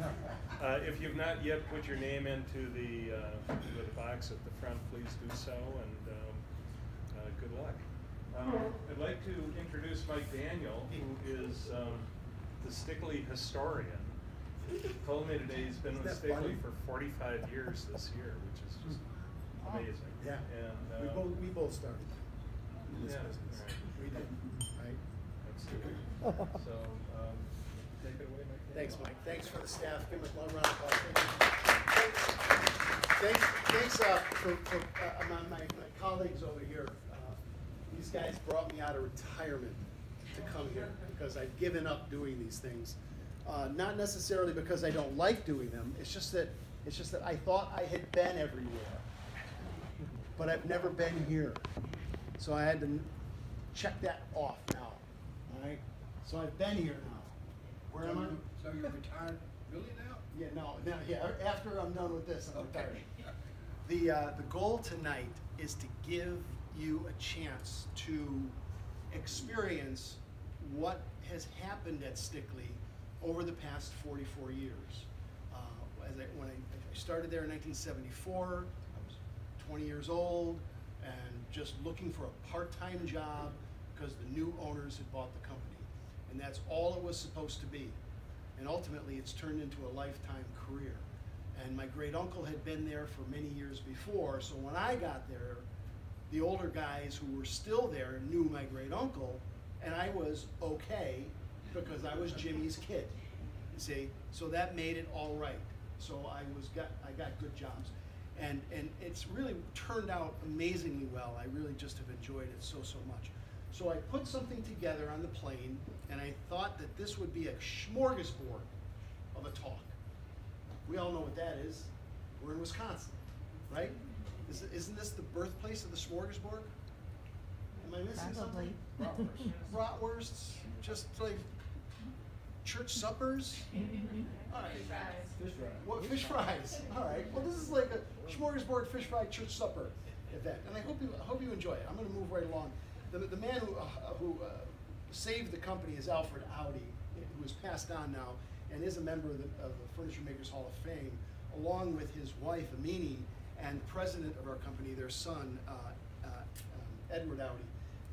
Uh, If you've not yet put your name into the, uh, into the box at the front, please do so, and um, uh, good luck. Um, I'd like to introduce Mike Danial, who is um, the Stickley historian. Told me today he's been with Stickley funny? for forty-five years this year, which is just amazing. Yeah, And, we uh, both, we both started in this Yeah, business. right. We did, right? Absolutely. So, um, take it away, Mike. Thanks, Mike. Thanks for the staff. Give them a round of applause. Thanks, thanks uh, for, for uh, my, my my colleagues over here. Uh, These guys brought me out of retirement to come here because I've given up doing these things. Uh, Not necessarily because I don't like doing them, it's just that, it's just that I thought I had been everywhere. But I've never been here. So I had to check that off now, all right? So I've been here now. Where am I? So you're retired really now? Yeah, no, no, yeah, after I'm done with this, I'm Okay. retired. The, uh, the goal tonight is to give you a chance to experience what has happened at Stickley over the past 44 years. Uh, as I, when I, I started there in 1974, I was 20 years old and just looking for a part-time job because the new owners had bought the company. And that's all it was supposed to be. And ultimately, it's turned into a lifetime career. And my great uncle had been there for many years before, so when I got there, the older guys who were still there knew my great uncle, and I was okay because I was Jimmy's kid. You see, so that made it all right. So I was got I got good jobs, and and it's really turned out amazingly well. I really just have enjoyed it so so much. So I put something together on the plane, and I thought that this would be a smorgasbord of a talk. We all know what that is. We're in Wisconsin, right? Is, isn't this the birthplace of the smorgasbord? Am I missing Probably. something? Bratwursts, just like church suppers? All right. Fish fries. What fish fries? All right. Well, this is like a smorgasbord fish fry church supper event, and I hope you I hope you enjoy it. I'm going to move right along. The, the man who uh, who uh, saved the company is Alfred Audi, who is passed on now and is a member of the, of the Furniture Makers Hall of Fame, along with his wife Aminy and president of our company, their son uh, uh, um, Edward Audi,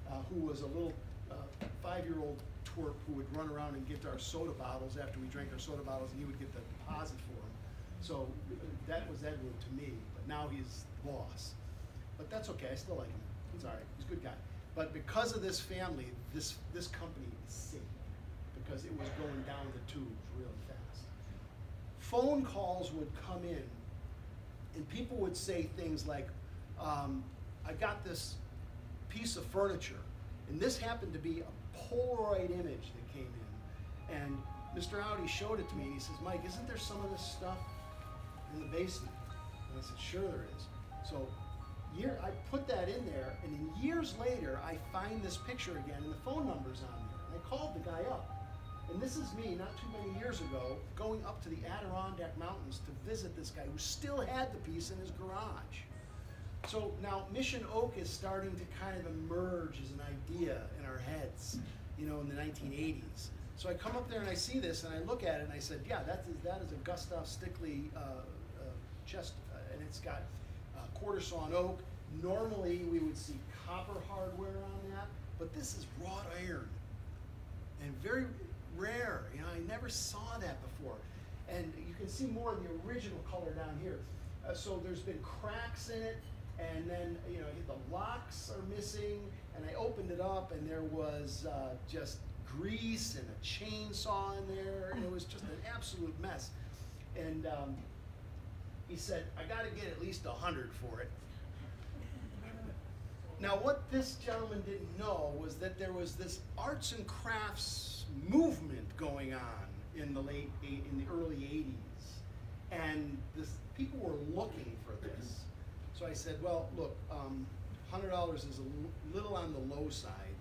uh, who was a little uh, five-year-old twerp who would run around and get our soda bottles after we drank our soda bottles, and he would get the deposit for them. So that was Edward to me, but now he's the boss. But that's okay. I still like him. He's all right. He's a good guy. But because of this family, this this company is safe because it was going down the tubes really fast. Phone calls would come in, and people would say things like, um, "I got this piece of furniture," and this happened to be a Polaroid image that came in, and Mr. Audi showed it to me, and he says, "Mike, isn't there some of this stuff in the basement?" And I said, "Sure there is." So year, I put that in there, and then years later, I find this picture again, and the phone number's on there. And I called the guy up. And this is me, not too many years ago, going up to the Adirondack Mountains to visit this guy who still had the piece in his garage. So now Mission Oak is starting to kind of emerge as an idea in our heads, you know, in the 1980s. So I come up there and I see this and I look at it and I said, yeah, that is, that is a Gustav Stickley uh, uh, chest, uh, and it's got uh, quarter sawn oak. Normally we would see copper hardware on that, but this is wrought iron and very rare. You know, I never saw that before. And you can see more of the original color down here. Uh, so there's been cracks in it, and then you know the locks are missing. And I opened it up, and there was uh, just grease and a chainsaw in there, and it was just an absolute mess. And um, he said, "I got to get at least a hundred for it." Now, what this gentleman didn't know was that there was this arts and crafts movement going on in the late in the early '80s, and this people were looking for this. So I said, "Well, look, um, hundred dollars is a little on the low side,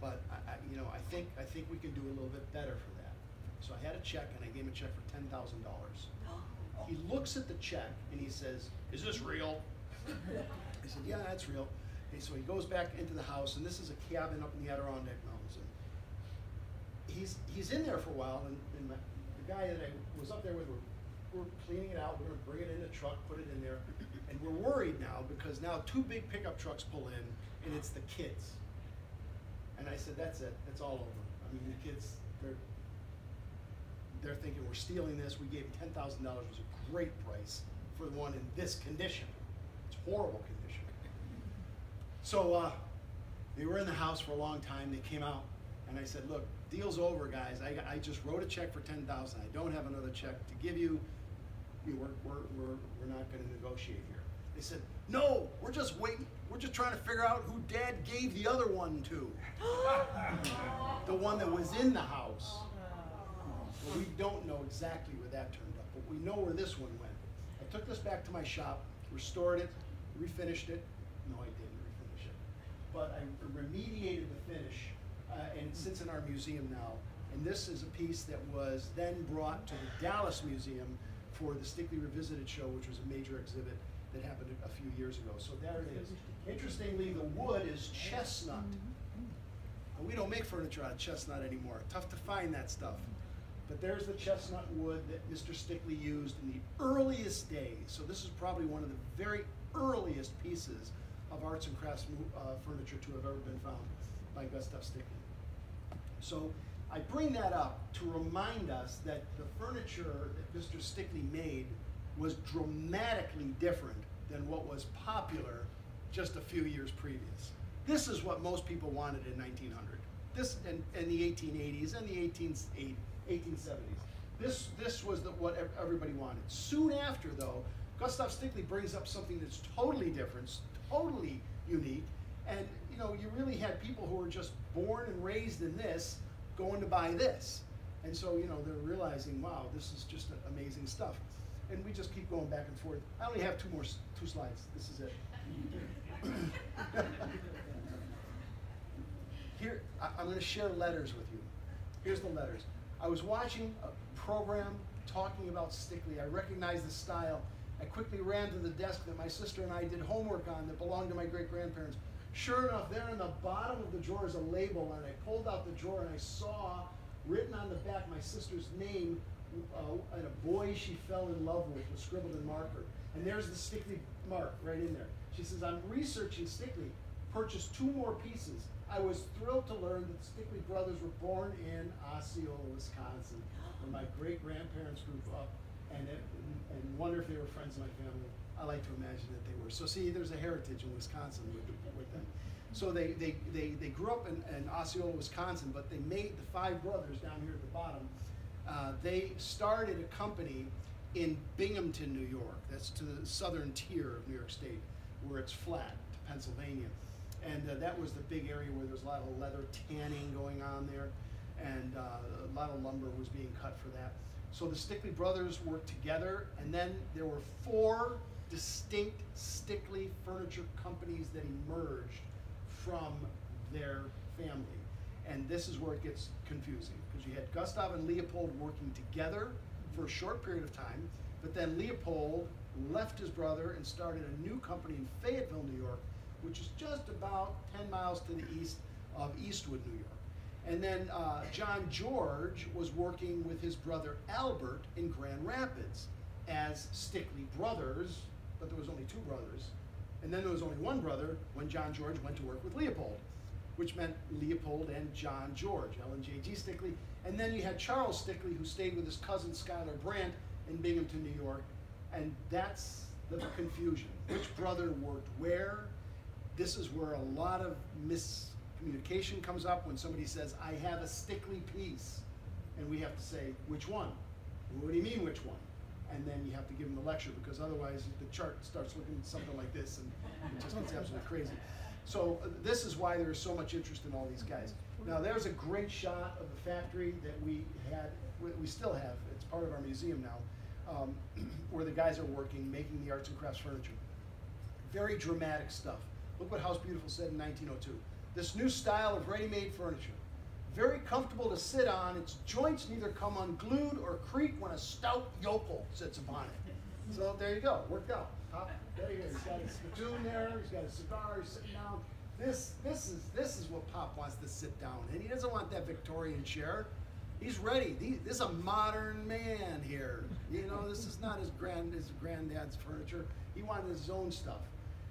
but I, I, you know, I think I think we can do a little bit better for that." So I had a check, and I gave him a check for ten thousand dollars. He looks at the check and he says, "Is this real?" I said, "Yeah, that's real." And so he goes back into the house, and this is a cabin up in the Adirondack Mountains. And he's he's in there for a while, and, and my, the guy that I was up there with were we're cleaning it out, we're gonna bring it in a truck, put it in there, and we're worried now, because now two big pickup trucks pull in, and it's the kids. And I said, that's it, it's all over. I mean, the kids, they're, they're thinking we're stealing this, we gave ten thousand dollars, was a great price for the one in this condition. It's horrible condition. So, uh, they were in the house for a long time, they came out, and I said, look, deal's over, guys, I, I just wrote a check for ten thousand, I don't have another check to give you, we, we're, we're, we're, we're not gonna negotiate here. They said, no, we're just waiting, we're just trying to figure out who dad gave the other one to. The one that was in the house. Well, we don't know exactly where that turned up, but we know where this one went. I took this back to my shop, restored it, refinished it. No, I didn't refinish it. But I remediated the finish, uh, and it sits in our museum now. And this is a piece that was then brought to the Dallas Museum for the Stickley Revisited show, which was a major exhibit that happened a a few years ago. So there it is. Interestingly, the wood is chestnut. And we don't make furniture out of chestnut anymore. Tough to find that stuff. But there's the chestnut wood that Mr. Stickley used in the earliest days. So this is probably one of the very earliest pieces of arts and crafts uh, furniture to have ever been found by Gustav Stickley. So I bring that up to remind us that the furniture that Mr. Stickley made was dramatically different than what was popular just a few years previous. This is what most people wanted in 1900. This in, in the 1880s and the 18, 1870s. This this was the, what everybody wanted. Soon after, though, Gustav Stickley brings up something that's totally different, totally unique, and you know you really had people who were just born and raised in this going to buy this, and so you know they're realizing, wow, this is just amazing stuff, and we just keep going back and forth. I only have two more two slides. This is it. Here, I, I'm going to share letters with you. Here's the letters. I was watching a program talking about Stickley. I recognized the style. I quickly ran to the desk that my sister and I did homework on that belonged to my great grandparents. Sure enough, there in the bottom of the drawer is a label, and I pulled out the drawer and I saw written on the back my sister's name uh, and a boy she fell in love with was scribbled in marker. And there's the Stickley mark right in there. She says, I'm researching Stickley, purchased two more pieces. I was thrilled to learn that the Stickley brothers were born in Osceola, Wisconsin, where my great grandparents grew up, and, it, and wonder if they were friends of my family. I like to imagine that they were. So see, there's a heritage in Wisconsin with, with them. So they, they, they, they grew up in, in Osceola, Wisconsin, but they made the five brothers down here at the bottom. Uh, they started a company in Binghamton, New York. That's to the southern tier of New York State, where it's flat to Pennsylvania. And uh, that was the big area where there was a lot of leather tanning going on there, and uh, a lot of lumber was being cut for that. So the Stickley brothers worked together, and then there were four distinct Stickley furniture companies that emerged from their family. And this is where it gets confusing, because you had Gustav and Leopold working together for a short period of time, but then Leopold left his brother and started a new company in Fayetteville, New York, which is just about 10 miles to the east of Eastwood, New York. And then uh, John George was working with his brother Albert in Grand Rapids as Stickley brothers, but there was only two brothers. And then there was only one brother when John George went to work with Leopold, which meant Leopold and John George, L. & J.G. Stickley. And then you had Charles Stickley, who stayed with his cousin Schuyler Brandt in Binghamton, New York. And that's the confusion. Which brother worked where? This is where a lot of miscommunication comes up when somebody says, I have a Stickley piece. And we have to say, which one? What do you mean, which one? And then you have to give them the lecture because otherwise the chart starts looking something like this and it just gets absolutely crazy. So uh, this is why there's so much interest in all these guys. Now there's a great shot of the factory that we had, we still have, it's part of our museum now, um, where the guys are working, making the arts and crafts furniture. Very dramatic stuff. Look what House Beautiful said in 1902. This new style of ready-made furniture. Very comfortable to sit on, its joints neither come unglued or creak when a stout yokel sits upon it. So there you go, worked out. Pop, there he is. He's got his spittoon there, he's got a cigar, he's sitting down. This, this is, this is what Pop wants to sit down, and he doesn't want that Victorian chair. He's ready. He- This is a modern man here. You know, this is not his grand his granddad's furniture. He wanted his own stuff.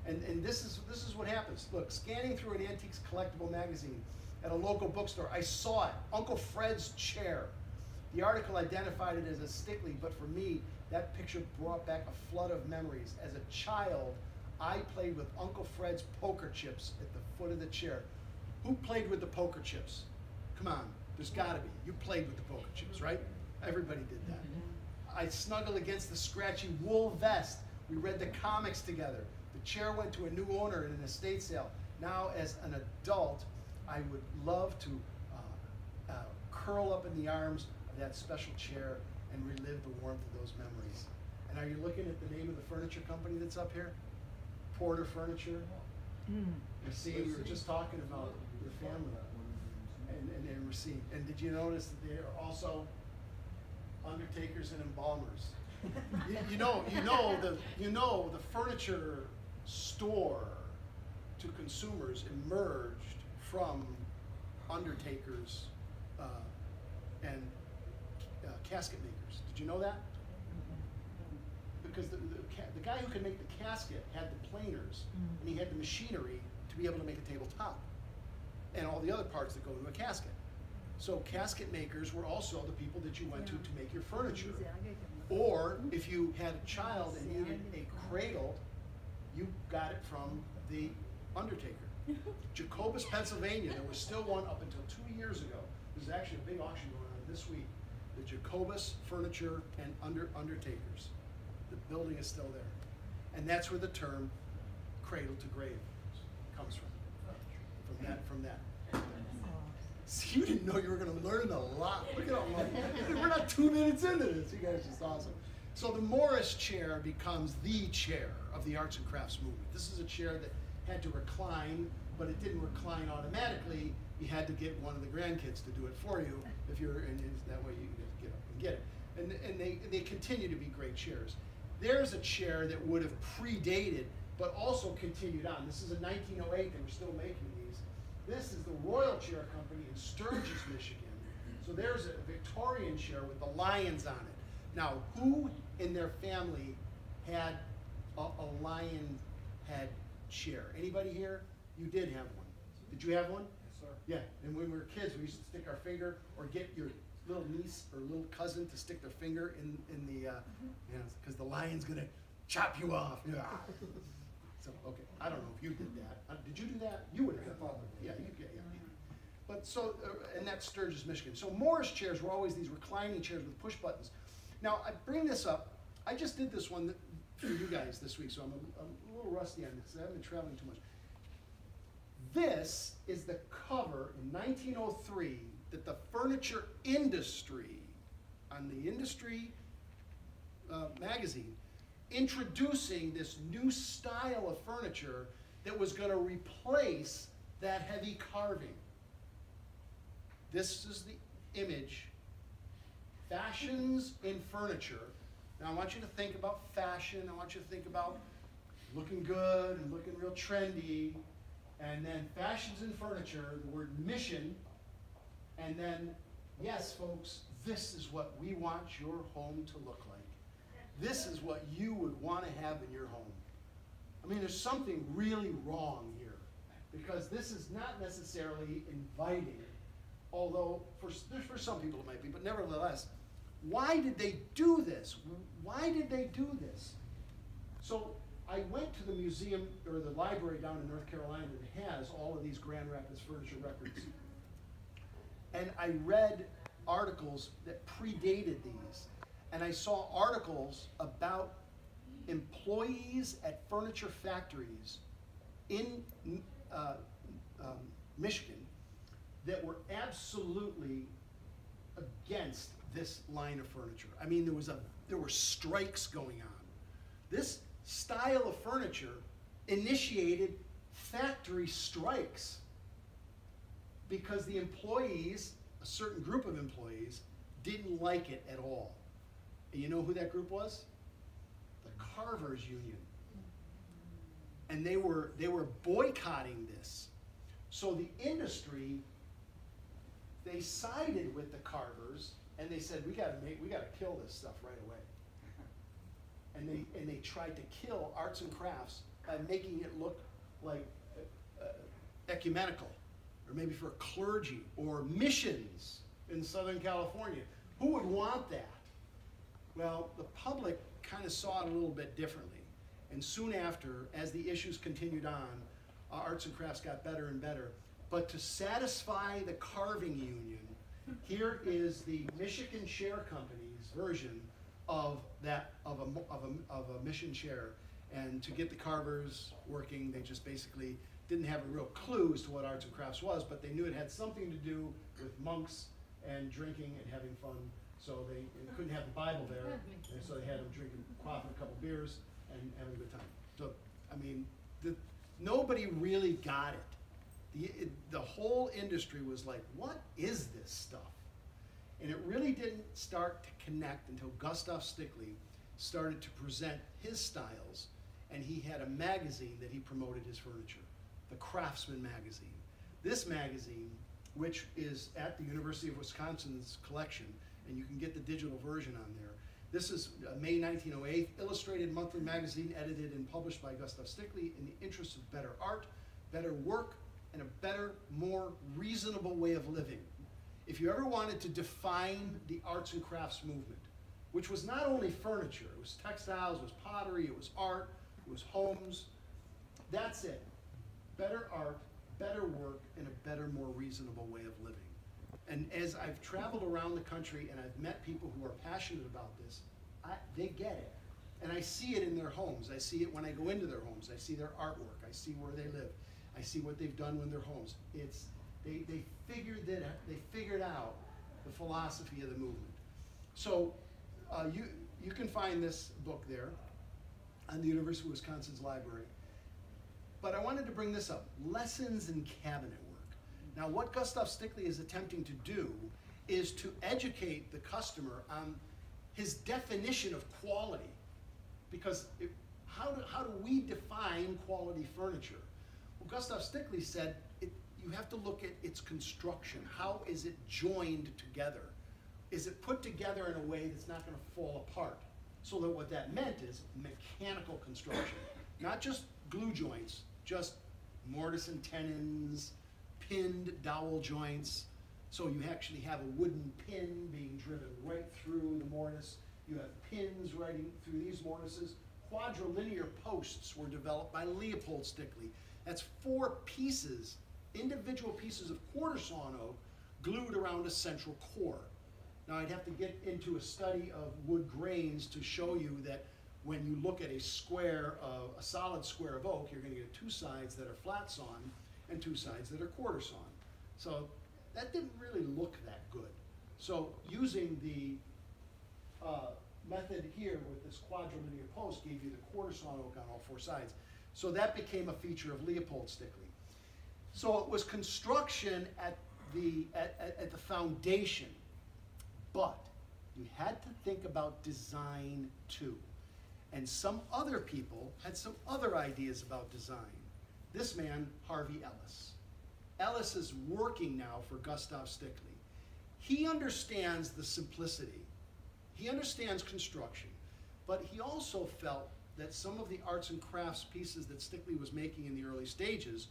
And and this is this is what happens. Look, scanning through an antiques collectible magazine at a local bookstore, I saw it. Uncle Fred's chair. The article identified it as a Stickley, but for me, that picture brought back a flood of memories. As a child, I played with Uncle Fred's poker chips at the foot of the chair. Who played with the poker chips? Come on, there's gotta be. You played with the poker chips, right? Everybody did that. Mm-hmm. I snuggled against the scratchy wool vest. We read the comics together. Chair went to a new owner in an estate sale. Now, as an adult, I would love to uh, uh, curl up in the arms of that special chair and relive the warmth of those memories. And are you looking at the name of the furniture company that's up here? Porter Furniture. You see, we were just talking about your family and, and they received. And did you notice that they are also undertakers and embalmers? you, you know, you know the you know the furniture store to consumers emerged from undertakers uh, and uh, casket makers. Did you know that? Because the, the, ca- the guy who could make the casket had the planers and he had the machinery to be able to make a tabletop and all the other parts that go into a casket. So casket makers were also the people that you went to to make your furniture. Or if you had a child and needed a cradle, you got it from the undertaker. Jacobus, Pennsylvania, there was still one up until two years ago. There's actually a big auction going on this week. The Jacobus Furniture and Under Undertakers. The building is still there. And that's where the term cradle to grave comes from. From that, from that. See, you didn't know you were going to learn a lot. Look at how long. We're not two minutes into this. You guys are just awesome. So the Morris chair becomes the chair of the arts and crafts movement. This is a chair that had to recline, but it didn't recline automatically. You had to get one of the grandkids to do it for you if you're, and that way you could get up and get it. And, and they, they continue to be great chairs. There's a chair that would have predated, but also continued on. This is a 1908. They were still making these. This is the Royal Chair Company in Sturgis, Michigan. So there's a Victorian chair with the lions on it. Now, who in their family had a, a lion head chair? Anybody here? You did have one. Did you have one? Yes, sir. Yeah, and when we were kids, we used to stick our finger or get your little niece or little cousin to stick their finger in, in the, uh, you know, because the lion's gonna chop you off. Yeah. So, okay, I don't know if you did that. Uh, did you do that? You would have. Grandfather. Yeah, you, yeah, yeah. But so, uh, and that's Sturgis, Michigan. So Morris chairs were always these reclining chairs with push buttons. Now, I bring this up, I just did this one for you guys this week, so I'm a, little rusty on this, I haven't been traveling too much. This is the cover in 1903 that the furniture industry, on the industry uh, magazine, introducing this new style of furniture that was going to replace that heavy carving. This is the image. Fashions in furniture. Now I want you to think about fashion. I want you to think about looking good and looking real trendy. And then fashions in furniture, the word mission. And then, yes, folks, this is what we want your home to look like. This is what you would want to have in your home. I mean, there's something really wrong here because this is not necessarily inviting, although for, for some people it might be, but nevertheless, why did they do this? Why did they do this? So I went to the museum or the library down in North Carolina that has all of these Grand Rapids furniture records. And I read articles that predated these. And I saw articles about employees at furniture factories in uh, um, Michigan that were absolutely against this line of furniture. I mean, there was a there were strikes going on. This style of furniture initiated factory strikes because the employees, a certain group of employees, didn't like it at all. And you know who that group was? The Carvers Union. And they were they were boycotting this. So the industry they sided with the carvers and they said, we gotta make, we gotta kill this stuff right away. And they, and they tried to kill arts and crafts by making it look like uh, uh, ecumenical, or maybe for clergy, or missions in Southern California. Who would want that? Well, the public kind of saw it a little bit differently. And soon after, as the issues continued on, uh, arts and crafts got better and better. But to satisfy the carving union, here is the Michigan Share Company's version of that of a, of a, of a mission share. And to get the carvers working, they just basically didn't have a real clue as to what arts and crafts was, but they knew it had something to do with monks and drinking and having fun. So they, they couldn't have the Bible there, and so they had them drinking, quaffing a couple beers and having a good time. So, I mean, the, nobody really got it. The, it, the whole industry was like, what is this stuff? And it really didn't start to connect until Gustav Stickley started to present his styles, and he had a magazine that he promoted his furniture, the Craftsman magazine. This magazine, which is at the University of Wisconsin's collection, and you can get the digital version on there. This is May 1908, illustrated monthly magazine edited and published by Gustav Stickley in the interest of better art, better work, and a better, more reasonable way of living. If you ever wanted to define the arts and crafts movement, which was not only furniture, it was textiles, it was pottery, it was art, it was homes, that's it. Better art, better work, and a better, more reasonable way of living. And as I've traveled around the country and I've met people who are passionate about this, I, they get it. And I see it in their homes. I see it when I go into their homes. I see their artwork. I see where they live. I see what they've done in their homes. It's they, they figured that they figured out the philosophy of the movement. So uh, you you can find this book there on the University of Wisconsin's library. But I wanted to bring this up: lessons in cabinet work. Now, what Gustav Stickley is attempting to do is to educate the customer on his definition of quality, because it, how do how do we define quality furniture? Well, Gustav Stickley said it, you have to look at its construction. How is it joined together? Is it put together in a way that's not going to fall apart? So that what that meant is mechanical construction, not just glue joints, just mortise and tenons, pinned dowel joints. So you actually have a wooden pin being driven right through the mortise. You have pins running through these mortises. Quadrilinear posts were developed by Leopold Stickley. That's four pieces, individual pieces of quarter sawn oak glued around a central core. Now I'd have to get into a study of wood grains to show you that when you look at a square of a solid square of oak, you're going to get two sides that are flat sawn and two sides that are quarter sawn. So that didn't really look that good. So using the uh, method here with this quadrilinear post gave you the quarter sawn oak on all four sides. So that became a feature of Leopold Stickley. So it was construction at the, at, at, the foundation, but you had to think about design too. And some other people had some other ideas about design. This man, Harvey Ellis. Ellis is working now for Gustav Stickley. He understands the simplicity. He understands construction, but he also felt that some of the arts and crafts pieces that Stickley was making in the early stages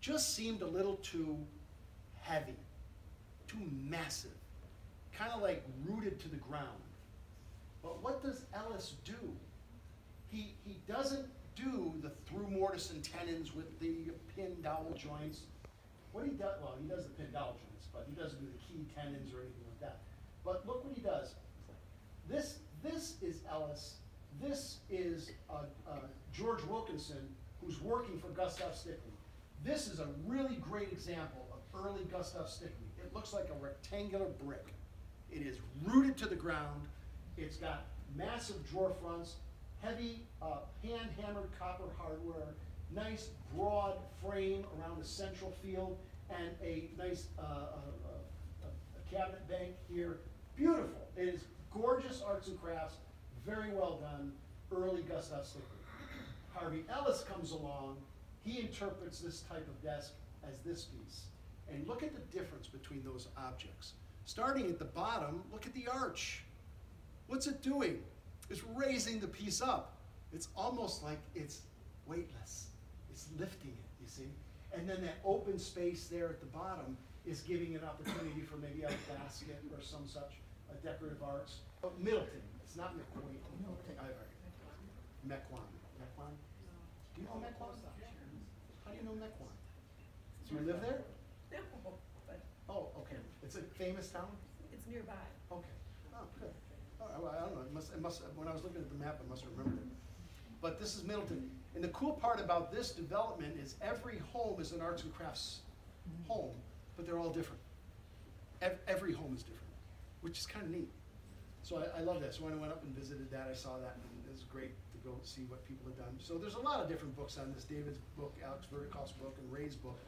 just seemed a little too heavy, too massive, kind of like rooted to the ground. But what does Ellis do? He, he doesn't do the through mortise and tenons with the pin dowel joints. What he does, well, he does the pin dowel joints, but he doesn't do the key tenons or anything like that. But look what he does. This, this is Ellis. This is George Wilkinson, who's working for Gustav Stickley. This is a really great example of early Gustav Stickley. It looks like a rectangular brick. It is rooted to the ground. It's got massive drawer fronts, heavy uh, hand-hammered copper hardware, nice broad frame around the central field, and a nice uh, uh, uh, a cabinet bank here. Beautiful. It is gorgeous arts and crafts, very well done, early Gustav Stickley. Harvey Ellis comes along. He interprets this type of desk as this piece. And look at the difference between those objects. Starting at the bottom, look at the arch. What's it doing? It's raising the piece up. It's almost like it's weightless. It's lifting it, you see? And then that open space there at the bottom is giving an opportunity for maybe a basket or some such uh, decorative arts. Oh, Middleton, it's not McQueen. I- Mequon. Mequon? Do you know Mequon? How do you know Mequon? Do you live there? No, but Oh, okay. It's a famous town? it's nearby. Okay. Oh, good. All right, well, I don't know, it must, it must, when I was looking at the map, I must have remembered it. But this is Middleton. And the cool part about this development is every home is an arts and crafts mm-hmm. home, but they're all different. Ev- every home is different, which is kind of neat. So I, I love that. So when I went up and visited that, I saw that, and it was great to go see what people had done. So there's a lot of different books on this, David's book, Alex Vertikoff's book, and Ray's book.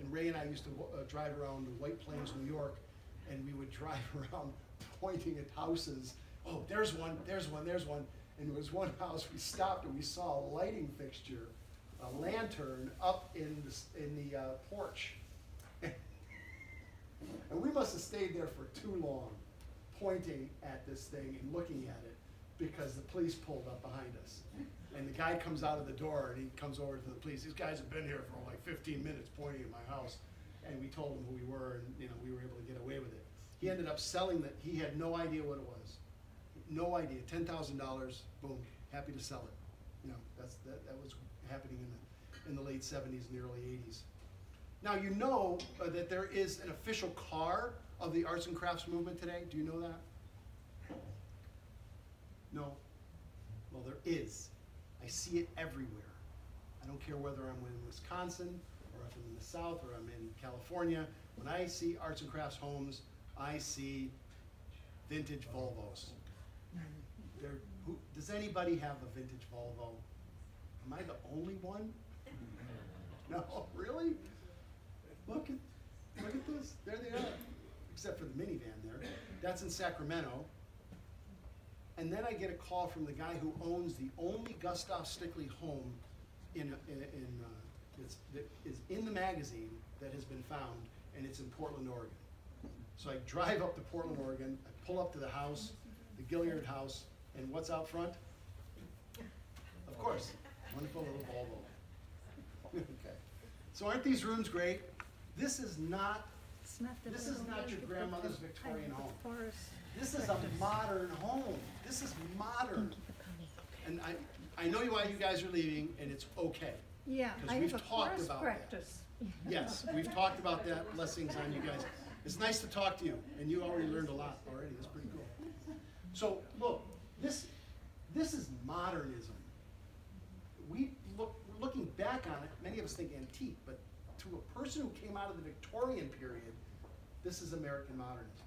And Ray and I used to uh, drive around White Plains, New York, and we would drive around pointing at houses. Oh, there's one, there's one, there's one. And there was one house, we stopped and we saw a lighting fixture, a lantern up in the, in the uh, porch. And we must have stayed there for too long, pointing at this thing and looking at it, because the police pulled up behind us. And the guy comes out of the door and he comes over to the police. These guys have been here for like fifteen minutes pointing at my house. And we told him who we were and, you know, we were able to get away with it. He ended up selling that, he had no idea what it was. No idea, ten thousand dollars, boom, happy to sell it. You know, that's, that, that was happening in the, in the late seventies and the early eighties. Now, you know uh, that there is an official car of the arts and crafts movement today. Do you know that? No? Well, there is. I see it everywhere. I don't care whether I'm in Wisconsin, or if I'm in the South, or I'm in California. When I see arts and crafts homes, I see vintage Volvos. Who, does anybody have a vintage Volvo? Am I the only one? No, really? Look at, look at this, there they are, except for the minivan there. That's in Sacramento. And then I get a call from the guy who owns the only Gustav Stickley home in, in, in, uh, it's, that is in the magazine that has been found, and it's in Portland, Oregon. So I drive up to Portland, Oregon, I pull up to the house, the Gilliard house, and what's out front? Of course, wonderful little Volvo. Okay. So aren't these rooms great? This is not, It's not that This is don't your grandmother's Victorian home. the forest. this is a modern home. This is modern. And I, I know why you guys are leaving, and it's okay. Yeah, 'Cause I we've have a talked forest about that. Yes, we've talked about that. Blessings on you guys. It's nice to talk to you, and you already learned a lot already. That's pretty cool. So, look, this, this is modernism. We look, we're looking back on it, many of us think antique, but to a person who came out of the Victorian period, this is American modernism.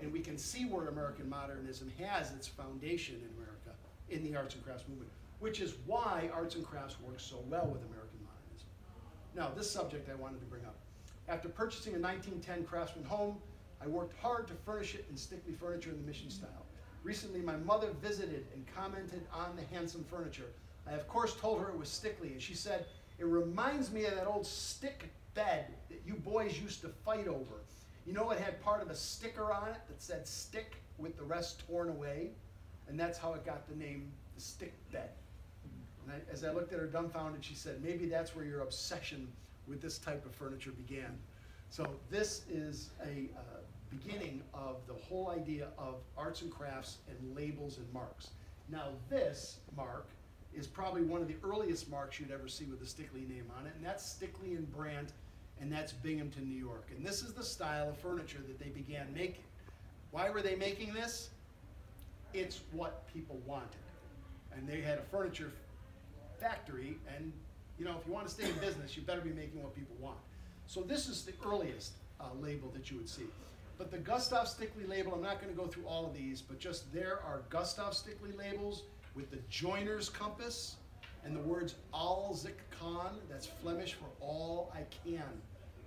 And we can see where American modernism has its foundation in America, in the arts and crafts movement, which is why arts and crafts works so well with American modernism. Now, this subject I wanted to bring up. After purchasing a 1910 Craftsman home, I worked hard to furnish it in Stickley furniture in the mission style. Recently, my mother visited and commented on the handsome furniture. I, of course, told her it was Stickley, and she said, It reminds me of that old stick bed that you boys used to fight over. You know, it had part of a sticker on it that said stick with the rest torn away, and that's how it got the name the stick bed. And I, as I looked at her dumbfounded, she said, maybe that's where your obsession with this type of furniture began. So this is a uh, beginning of the whole idea of arts and crafts and labels and marks. Now this mark is probably one of the earliest marks you'd ever see with the Stickley name on it, and that's Stickley and Brandt, and that's Binghamton, New York. And this is the style of furniture that they began making. Why were they making this? It's what people wanted. And they had a furniture factory, and you know, if you want to stay in business, you better be making what people want. So this is the earliest uh, label that you would see. But the Gustav Stickley label, I'm not going to go through all of these, but just there are Gustav Stickley labels with the joiner's compass and the words Als ik kan, that's Flemish for all I can,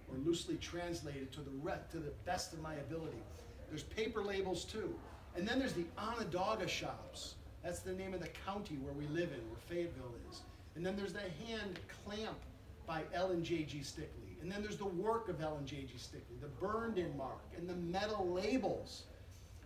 or loosely translated to the to the best of my ability. There's paper labels too. And then there's the Onondaga shops. That's the name of the county where we live in, where Fayetteville is. And then there's the hand clamp by L. & J.G. Stickley. And then there's the work of L. & J.G. Stickley, the burned in mark, and the metal labels.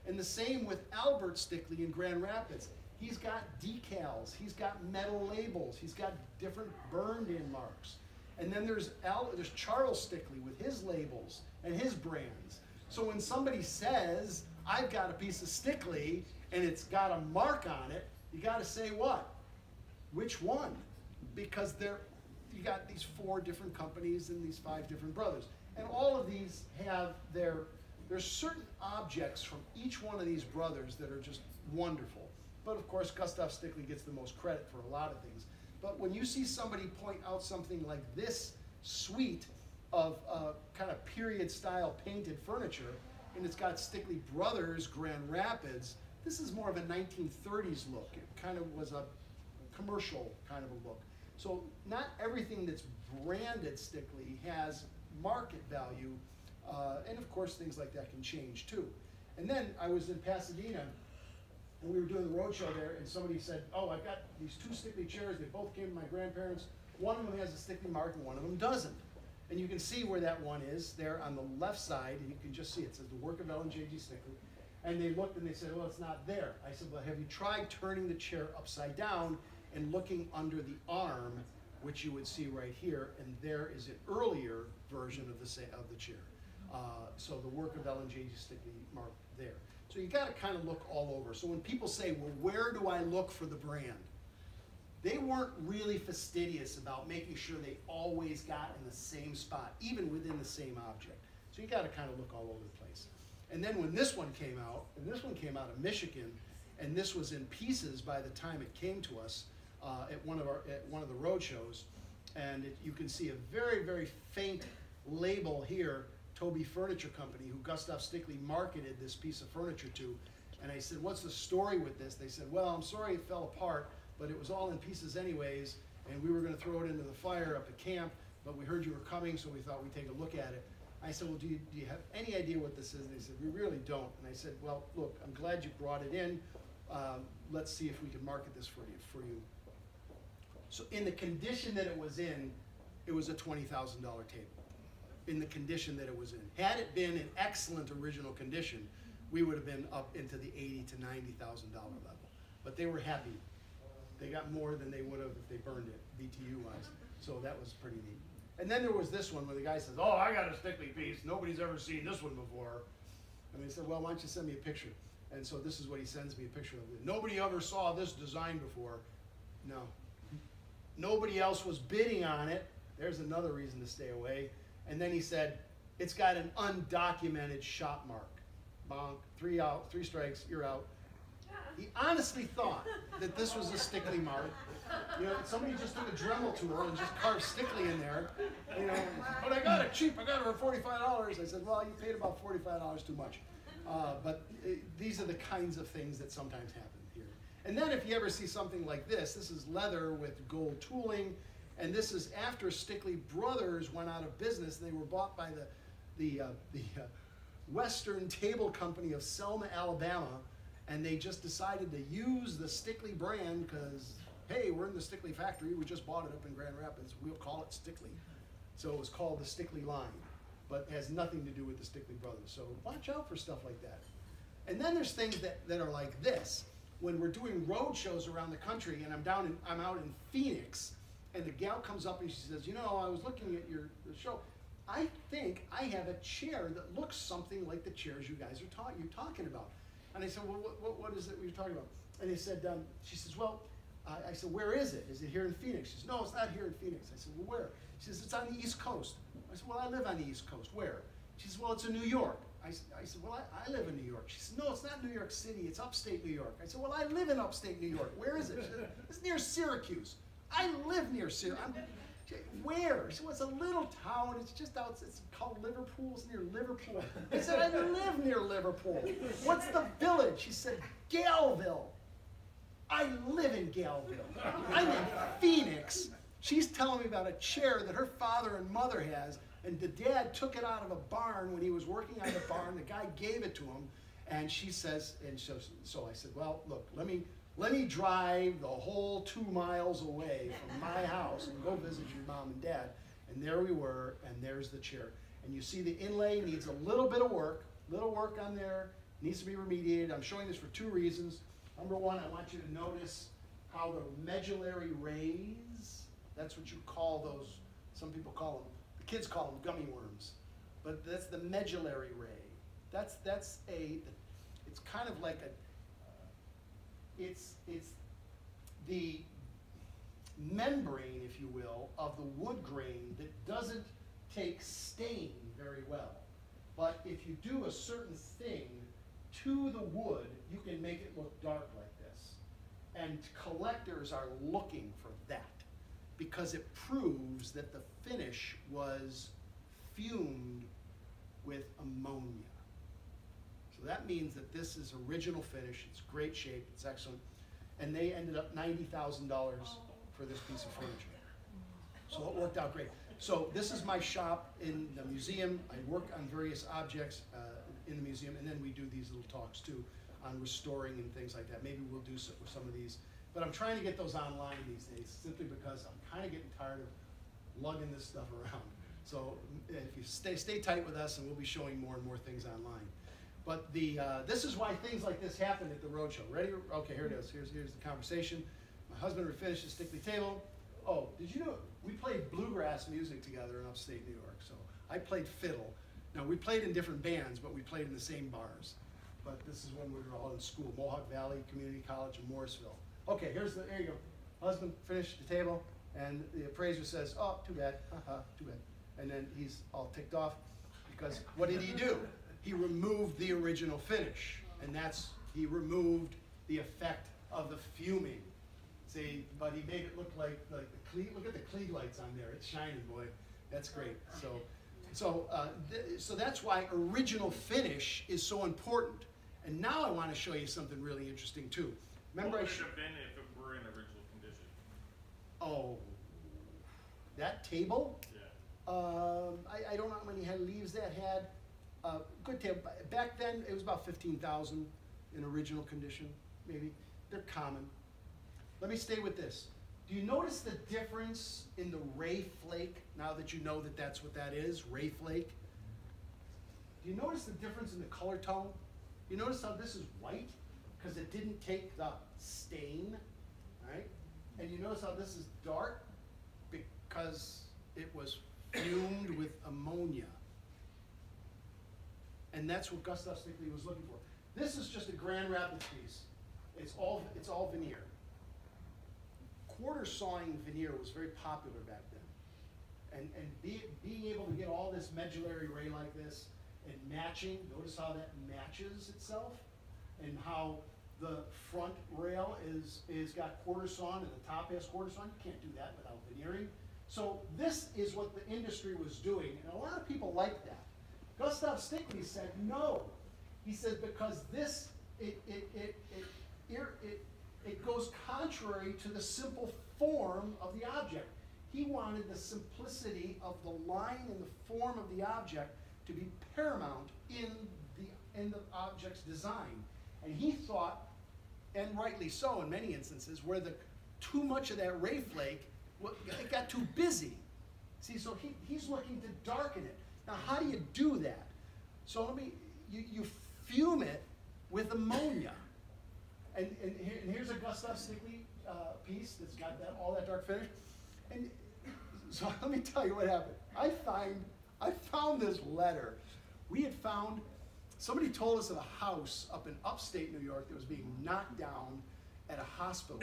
And the same with Albert Stickley in Grand Rapids. He's got decals, he's got metal labels, he's got different burned in marks. And then there's Al, there's Charles Stickley with his labels and his brands. So when somebody says, I've got a piece of Stickley and it's got a mark on it, you got to say what? Which one? Because they're, you got these four different companies and these five different brothers. And all of these have their, there's certain objects from each one of these brothers that are just wonderful. But of course, Gustav Stickley gets the most credit for a lot of things. But when you see somebody point out something like this suite of uh, kind of period style painted furniture, and it's got Stickley Brothers Grand Rapids, this is more of a 1930s look. It kind of was a commercial kind of a look. So not everything that's branded Stickley has market value, uh, and of course things like that can change too. And then I was in Pasadena, and we were doing the roadshow there, and somebody said, "Oh, I've got these two Stickley chairs. They both came from my grandparents. One of them has a Stickley mark, and one of them doesn't." And you can see where that one is there on the left side, and you can just see it says the work of L. & J.G. Stickley. And they looked and they said, "Well, it's not there." I said, "Well, have you tried turning the chair upside down and looking under the arm, which you would see right here, and there is an earlier version of the of the chair. Uh, so the work of L. & J.G. Stickley marked there. So you got to kind of look all over. So when people say, "Well, where do I look for the brand?" They weren't really fastidious about making sure they always got in the same spot, even within the same object. So you got to kind of look all over the place. And then when this one came out, and this one came out of Michigan, and this was in pieces by the time it came to us uh, at one of our at one of the road shows, and it, you can see a very very faint label here, Tobey Furniture Company, who Gustav Stickley marketed this piece of furniture to. And I said, "What's the story with this?" They said, "Well, I'm sorry it fell apart, but it was all in pieces anyways, and we were going to throw it into the fire up at camp, but we heard you were coming, so we thought we'd take a look at it." I said, well, do you, do you have any idea what this is? And they said, we really don't. And I said, well, look, I'm glad you brought it in. Um, let's see if we can market this for you. For you. So in the condition that it was in, it was a twenty thousand dollar table. In the condition that it was in, had it been in excellent original condition, we would have been up into the eighty to ninety thousand dollar level. But they were happy. They got more than they would have if they burned it, BTU wise. So that was pretty neat. And then there was this one where the guy says, "Oh, I got a Stickley piece. Nobody's ever seen this one before." And they said, "Well, why don't you send me a picture?" And so this is what he sends me a picture of. Nobody ever saw this design before. No. Nobody else was bidding on it. There's another reason to stay away. And then he said, "It's got an undocumented shop mark. Bonk. Three out. Three strikes. You're out." He honestly thought that this was a Stickley mark. You know, somebody just took a Dremel tool and just carved Stickley in there. You know, but I got it cheap. I got it for forty-five dollars. I said, well, you paid about forty-five dollars too much. Uh, but uh, these are the kinds of things that sometimes happen here. And then if you ever see something like this, this is leather with gold tooling, and this is after Stickley Brothers went out of business. They were bought by the the uh, the uh, Western Table Company of Selma, Alabama, and they just decided to use the Stickley brand because hey, we're in the Stickley factory. We just bought it up in Grand Rapids. We'll call it Stickley. So it was called the Stickley line, but has nothing to do with the Stickley brothers. So watch out for stuff like that. And then there's things that, that are like this. When we're doing road shows around the country, and I'm down in, I'm out in Phoenix, and the gal comes up and she says, you know, I was looking at your, show. I think I have a chair that looks something like the chairs you guys are talking you're talking about. And I said, well, what, what, what is it we're talking about? And they said, um, she says, well, I, I said, where is it? Is it here in Phoenix? She says, no, it's not here in Phoenix. I said, well, where? She says, it's on the East Coast. I said, well, I live on the East Coast. Where? She says, well, it's in New York. I said, well, I, I live in New York. She said, no, it's not New York City. It's upstate New York. I said, well, I live in upstate New York. Where is it? Said, it's near Syracuse. I live near. She said, Where? She it's a little town. It's just out. It's called Liverpool. It's near Liverpool. I said, I live near Liverpool. What's the village? She said, Galeville. I live in Galeville. I'm in Phoenix. She's telling me about a chair that her father and mother has, and the dad took it out of a barn when he was working on the barn. The guy gave it to him, and she says, and so, so I said, well, look, let me Let me drive the whole two miles away from my house and go visit your mom and dad. And there we were, and there's the chair. And you see the inlay needs a little bit of work, little work on there, needs to be remediated. I'm showing this for two reasons. Number one, I want you to notice how the medullary rays, that's what you call those, some people call them, the kids call them gummy worms. But that's the medullary ray. That's, that's a, it's kind of like a, it's, it's the membrane, if you will, of the wood grain that doesn't take stain very well. But if you do a certain thing to the wood, you can make it look dark like this. And collectors are looking for that because it proves that the finish was fumed with ammonia. So that means that this is original finish, it's great shape, it's excellent. And they ended up ninety thousand dollars for this piece of furniture. So it worked out great. So this is my shop in the museum. I work on various objects uh, in the museum, and then we do these little talks too on restoring and things like that. Maybe we'll do some, some of these. But I'm trying to get those online these days, simply because I'm kind of getting tired of lugging this stuff around. So if you stay, stay tight with us, and we'll be showing more and more things online. But the, uh, this is why things like this happen at the roadshow. Ready? Okay, here it is. Here's, here's the conversation. My husband finished his Stickley table. Oh, did you know, we played bluegrass music together in upstate New York, so I played fiddle. Now, we played in different bands, but we played in the same bars. But this is when we were all in school, Mohawk Valley Community College in Morrisville. Okay, here's the, there you go. Husband finished the table, and the appraiser says, oh, too bad, haha, too bad. And then he's all ticked off, because what did he do? He removed the original finish, and that's, he removed the effect of the fuming. See, but he made it look like, like the Klieg, look at the Klieg lights on there, it's shining, boy, that's great, so. So, uh, th- so that's why original finish is so important. And now I wanna show you something really interesting too. Remember I What would it have been if it were in original condition? oh, that table? Yeah. Um, I, I don't know how many had leaves that had. Uh, good. Ba- Back then, it was about fifteen thousand in original condition, maybe. They're common. Let me stay with this. Do you notice the difference in the ray flake now that you know that that's what that is, ray flake? Do you notice the difference in the color tone? You notice how this is white because it didn't take the stain, right? And you notice how this is dark because it was fumed with ammonia. And that's what Gustav Stickley was looking for. This is just a Grand Rapids piece. It's all, it's all veneer. Quarter sawing veneer was very popular back then. And, and be, being able to get all this medullary ray like this and matching, notice how that matches itself? And how the front rail is, is got quarter sawn and the top has quarter sawn, you can't do that without veneering. So this is what the industry was doing, and a lot of people liked that. Gustav Stickley said no. He said because this, it, it, it, it, it, it, goes contrary to the simple form of the object. He wanted the simplicity of the line and the form of the object to be paramount in the, in the object's design. And he thought, and rightly so in many instances, where the, too much of that ray flake, it got too busy. See, so he, he's looking to darken it. Now, how do you do that? So let me, you, you fume it with ammonia. And, and, and here's a Gustav Stickley uh, piece that's got that, all that dark finish. And so let me tell you what happened. I find, I found this letter. We had found, somebody told us of a house up in upstate New York that was being knocked down at a hospital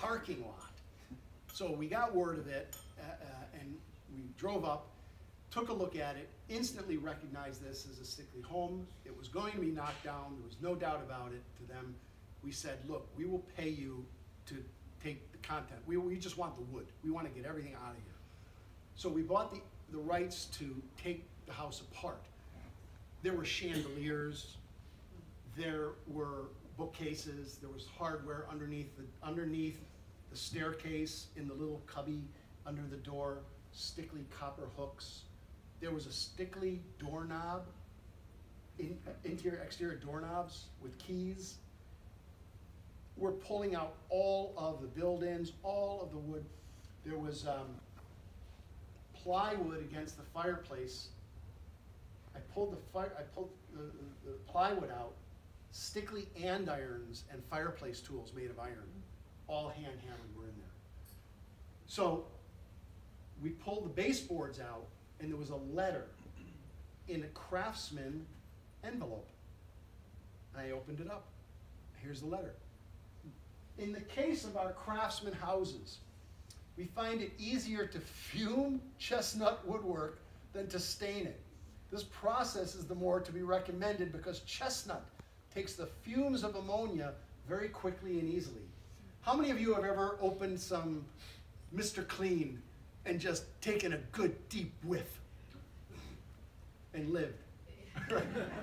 parking lot. So we got word of it, uh, uh, and we drove up, took a look at it, instantly recognized this as a Stickley home. It was going to be knocked down, there was no doubt about it to them. We said, look, we will pay you to take the content. We, we just want the wood. We want to get everything out of here. So we bought the, the rights to take the house apart. There were chandeliers, there were bookcases, there was hardware underneath the, underneath the staircase in the little cubby under the door, Stickley copper hooks. There was a Stickley doorknob, in, interior, exterior doorknobs with keys. we're pulling out all of the build-ins, all of the wood. There was, um, plywood against the fireplace. I pulled the fire, I pulled the, the- the plywood out, Stickley andirons and fireplace tools made of iron, all hand hammered were in there. So, we pulled the baseboards out, and there was a letter in a craftsman envelope. I opened it up. Here's the letter. In the case of our craftsman houses, we find it easier to fume chestnut woodwork than to stain it. This process is the more to be recommended because chestnut takes the fumes of ammonia very quickly and easily. How many of you have ever opened some Mr. Clean and just taken a good deep whiff and lived?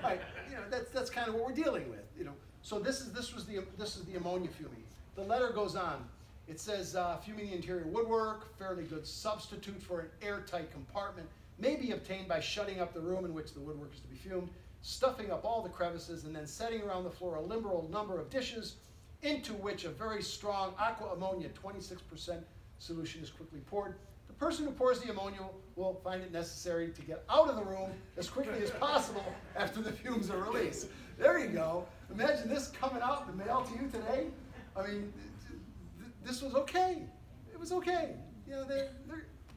right. You know, that's that's kind of what we're dealing with. You know, so this is this was the this is the ammonia fuming. The letter goes on. It says uh, fuming the interior woodwork, fairly good substitute for an airtight compartment, may be obtained by shutting up the room in which the woodwork is to be fumed, stuffing up all the crevices, and then setting around the floor a liberal number of dishes into which a very strong aqua ammonia 26% solution is quickly poured. The person who pours the ammonia will find it necessary to get out of the room as quickly as possible after the fumes are released. There you go. Imagine this coming out in the mail to you today. I mean, th- th- this was okay. It was okay. You know, they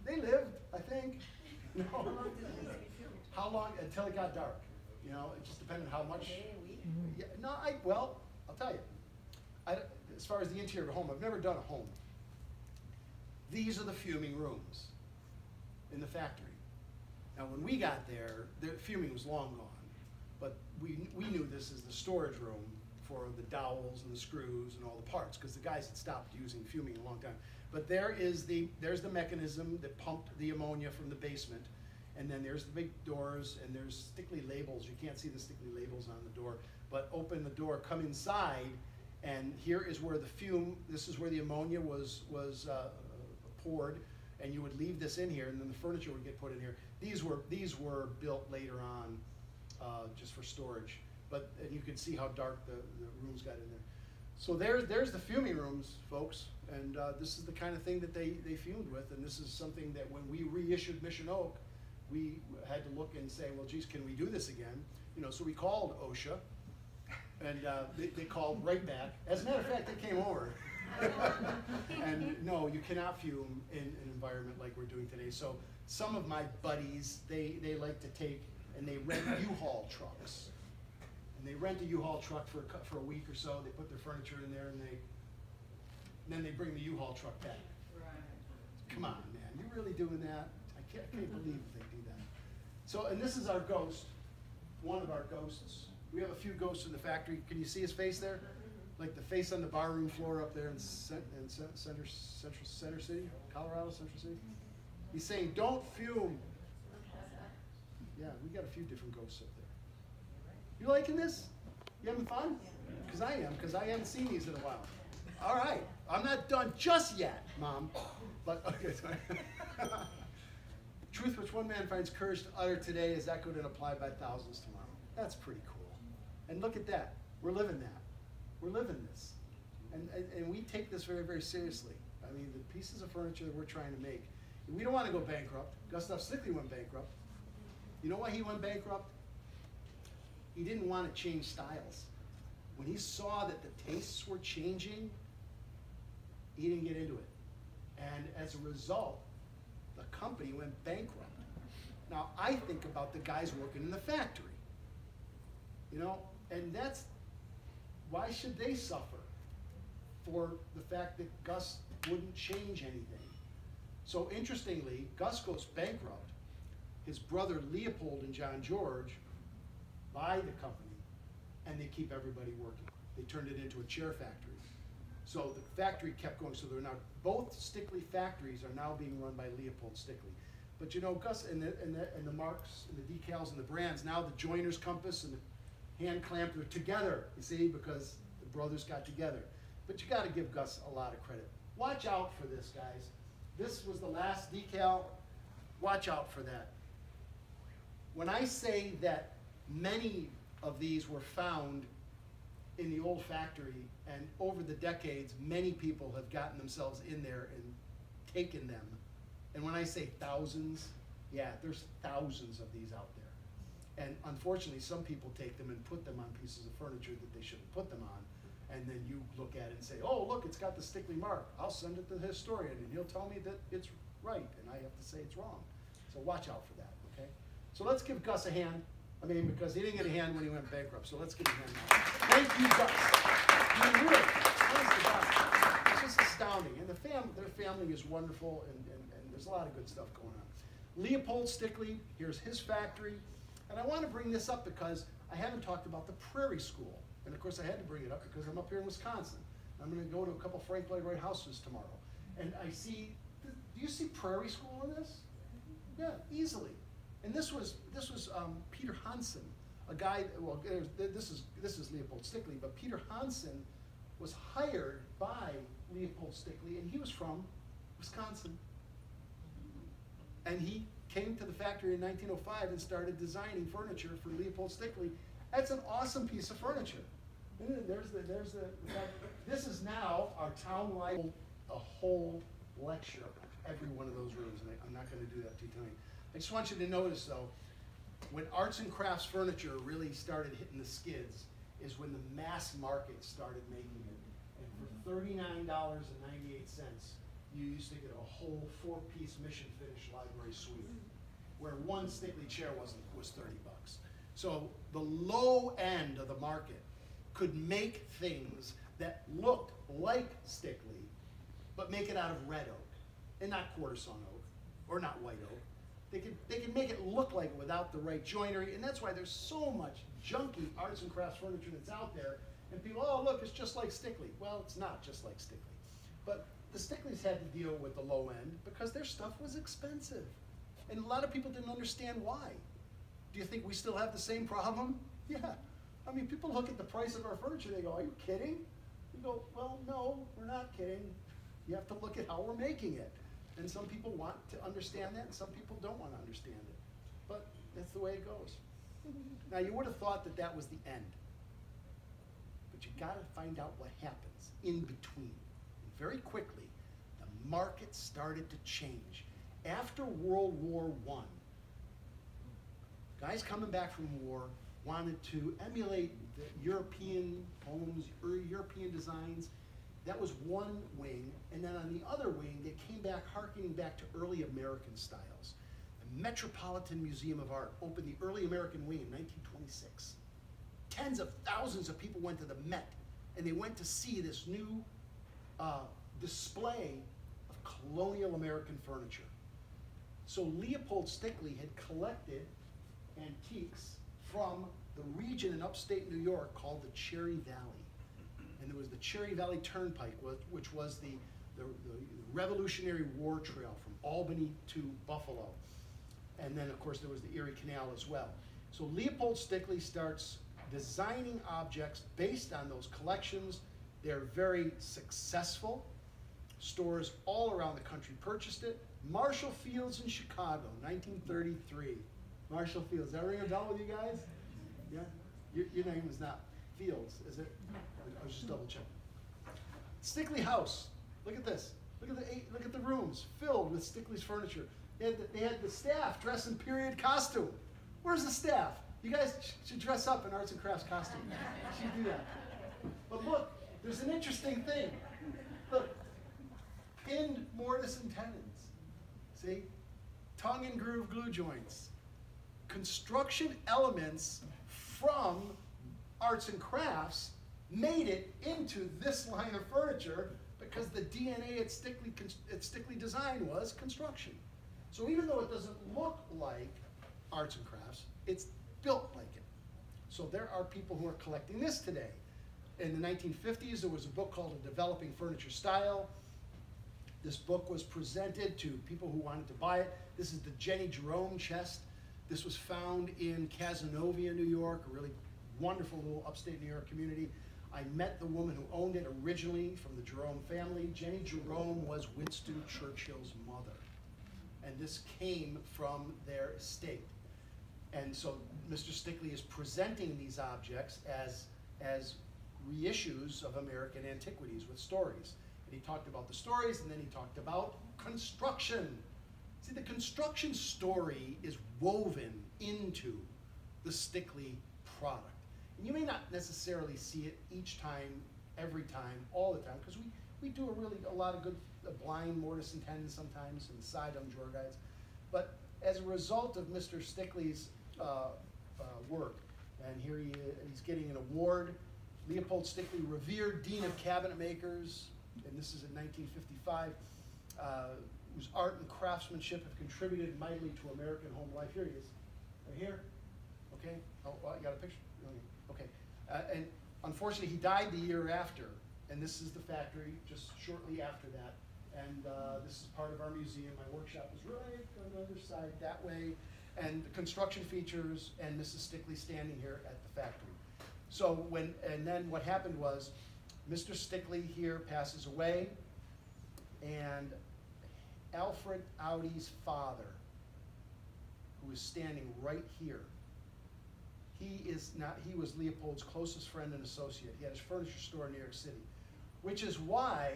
they lived, I think. You How know, long did it take you? how long until it got dark? You know, it just depended on how much. A a week? Yeah, no, I, well, I'll tell you. I, as far as the interior of a home, I've never done a home. These are the fuming rooms in the factory. Now, when we got there, the fuming was long gone, but we, we knew this as the storage room for the dowels and the screws and all the parts, because the guys had stopped using fuming a long time. But there is the, there's the mechanism that pumped the ammonia from the basement, and then there's the big doors, and there's Stickley labels, you can't see the Stickley labels on the door, but open the door, come inside, and here is where the fume, this is where the ammonia was, was uh, poured, and you would leave this in here, and then the furniture would get put in here. These were, these were built later on, uh, just for storage, but, and you can see how dark the, the rooms got in there. So there's, there's the fuming rooms, folks, and uh, this is the kind of thing that they, they fumed with, and this is something that when we reissued Mission Oak, we had to look and say, well, geez, can we do this again? You know, so we called OSHA, and uh, they, they called right back. As a matter of fact, they came over. and no, you cannot fume in an environment like we're doing today. So some of my buddies, they, they like to take and they rent U-Haul trucks. And they rent a U-Haul truck for a, for a week or so. They put their furniture in there and they, then they bring the U-Haul truck back. Come on, man, you really doing that? I can't, I can't believe they do that. So, and this is our ghost, one of our ghosts. We have a few ghosts in the factory. Can you see his face there? Like the face on the barroom floor up there in in cen- center, central, center city, Colorado, central city? He's saying, don't fume. Yeah, we got a few different ghosts up there. You liking this? You having fun? Cause I am, cause I haven't seen these in a while. All right, I'm not done just yet, Mom, but, okay, sorry. Truth which one man finds courage to utter today is echoed and applied by thousands tomorrow. That's pretty cool. And look at that. We're living that. We're living this. And, and, we take this very, very seriously. I mean, the pieces of furniture that we're trying to make, we don't want to go bankrupt. Gustav Stickley went bankrupt. You know why he went bankrupt? He didn't want to change styles. When he saw that the tastes were changing, he didn't get into it. And as a result, the company went bankrupt. Now, I think about the guys working in the factory. You know, and that's, why should they suffer for the fact that Gus wouldn't change anything? So interestingly, Gus goes bankrupt. His brother Leopold and John George buy the company and they keep everybody working. They turned it into a chair factory. So the factory kept going, so they're now, both Stickley factories are now being run by Leopold Stickley. But you know, Gus, and the, and the, and the marks, and the decals, and the brands, now the joiner's compass and the hand clamp, they're together, you see, because the brothers got together. But you gotta give Gus a lot of credit. Watch out for this, guys. This was the last decal, watch out for that. When I say that many of these were found in the old factory, and over the decades, many people have gotten themselves in there and taken them. And when I say thousands, yeah, there's thousands of these out there. And unfortunately, some people take them and put them on pieces of furniture that they shouldn't put them on. And then you look at it and say, oh, look, it's got the Stickley mark. I'll send it to the historian and he'll tell me that it's right and I have to say it's wrong. So watch out for that, okay? So let's give Gus a hand. I mean, because he didn't get a hand when he went bankrupt, so let's give him a hand. Thank you, Gus. I mean, really, honest it's just astounding. And the fam, their family is wonderful and, and, and there's a lot of good stuff going on. Leopold Stickley, here's his factory. And I want to bring this up because I haven't talked about the Prairie School. And of course, I had to bring it up because I'm up here in Wisconsin. I'm going to go to a couple Frank Lloyd Wright houses tomorrow. And I see, do you see Prairie School in this? Yeah, easily. And this was, this was um, Peter Hansen, a guy, well, this is, this is Leopold Stickley, but Peter Hansen was hired by Leopold Stickley, and he was from Wisconsin. And he came to the factory in 1905 and started designing furniture for Leopold Stickley. That's an awesome piece of furniture. There's the, there's the, this is now our town life, a whole lecture, every one of those rooms, and I, am not gonna do that too you tonight. I just want you to notice though, when arts and crafts furniture really started hitting the skids is when the mass market started making it. And for $39.98, you used to get a whole four-piece mission finish library suite. Mm. Where one Stickley chair wasn't, was thirty bucks. So the low end of the market could make things that looked like Stickley, but make it out of red oak and not quarter sawn oak or not white oak. They could, they could make it look like it without the right joinery, and that's why there's so much junky arts and crafts furniture that's out there. And people, oh, look, it's just like Stickley. Well, it's not just like Stickley. But the Stickleys had to deal with the low end because their stuff was expensive. And a lot of people didn't understand why. Do you think we still have the same problem? Yeah. I mean, people look at the price of our furniture, they go, are you kidding? You go, well, no, we're not kidding. You have to look at how we're making it. And some people want to understand that, and some people don't want to understand it. But that's the way it goes. Now, you would have thought that that was the end. But you got to find out what happens in between. Very quickly, the market started to change. After World War One, guys coming back from war wanted to emulate the European homes, or European designs. That was one wing, and then on the other wing, they came back harkening back to early American styles. The Metropolitan Museum of Art opened the early American wing in 1926. Tens of thousands of people went to the Met, and they went to see this new uh, display of colonial American furniture. So Leopold Stickley had collected antiques from the region in upstate New York called the Cherry Valley. And there was the Cherry Valley Turnpike, which was the, the, the Revolutionary War Trail from Albany to Buffalo. And then, of course, there was the Erie Canal as well. So Leopold Stickley starts designing objects based on those collections. They're very successful. Stores all around the country purchased it. Marshall Fields in Chicago, 1933. Marshall Fields. That ring a bell with you guys? Yeah? Your, your name is not Fields, is it? I was just double checking. Stickley House. Look at this. Look at the eight, look at the rooms filled with Stickley's furniture. They had, the, they had the staff dressed in period costume. Where's the staff? You guys should dress up in arts and crafts costume. You should do that. But look, there's an interesting thing. Look, pinned mortise and tenons. See? Tongue and groove glue joints. Construction elements from arts and crafts made it into this line of furniture because the DNA at Stickley, at Stickley Design was construction. So even though it doesn't look like arts and crafts, it's built like it. So there are people who are collecting this today. In the 1950s, there was a book called A Developing Furniture Style. This book was presented to people who wanted to buy it. This is the Jenny Jerome chest. This was found in Cazenovia, New York, a really wonderful little upstate New York community. I met the woman who owned it originally from the Jerome family. Jenny Jerome was Winston Churchill's mother. And this came from their estate. And so Mr. Stickley is presenting these objects as, as reissues of American antiquities with stories. And he talked about the stories, and then he talked about construction. See, the construction story is woven into the Stickley product. And you may not necessarily see it each time, every time, all the time, because we, we do a really, a lot of good blind mortise and tenon sometimes, and side-on drawer guides. But as a result of Mr. Stickley's uh, uh, work, and here he is, he's getting an award, Leopold Stickley, revered Dean of Cabinet Makers, and this is in 1955, uh, whose art and craftsmanship have contributed mightily to American home life. Here he is, right here. Okay. Oh, well, you got a picture? Okay. Uh, and unfortunately, he died the year after, and this is the factory just shortly after that. And uh, this is part of our museum. My workshop is right on the other side that way. And the construction features and Mrs. Stickley standing here at the factory. So when, and then what happened was, Mr. Stickley here passes away, and Alfred Audi's father, who is standing right here, he is not, he was Leopold's closest friend and associate. He had his furniture store in New York City, which is why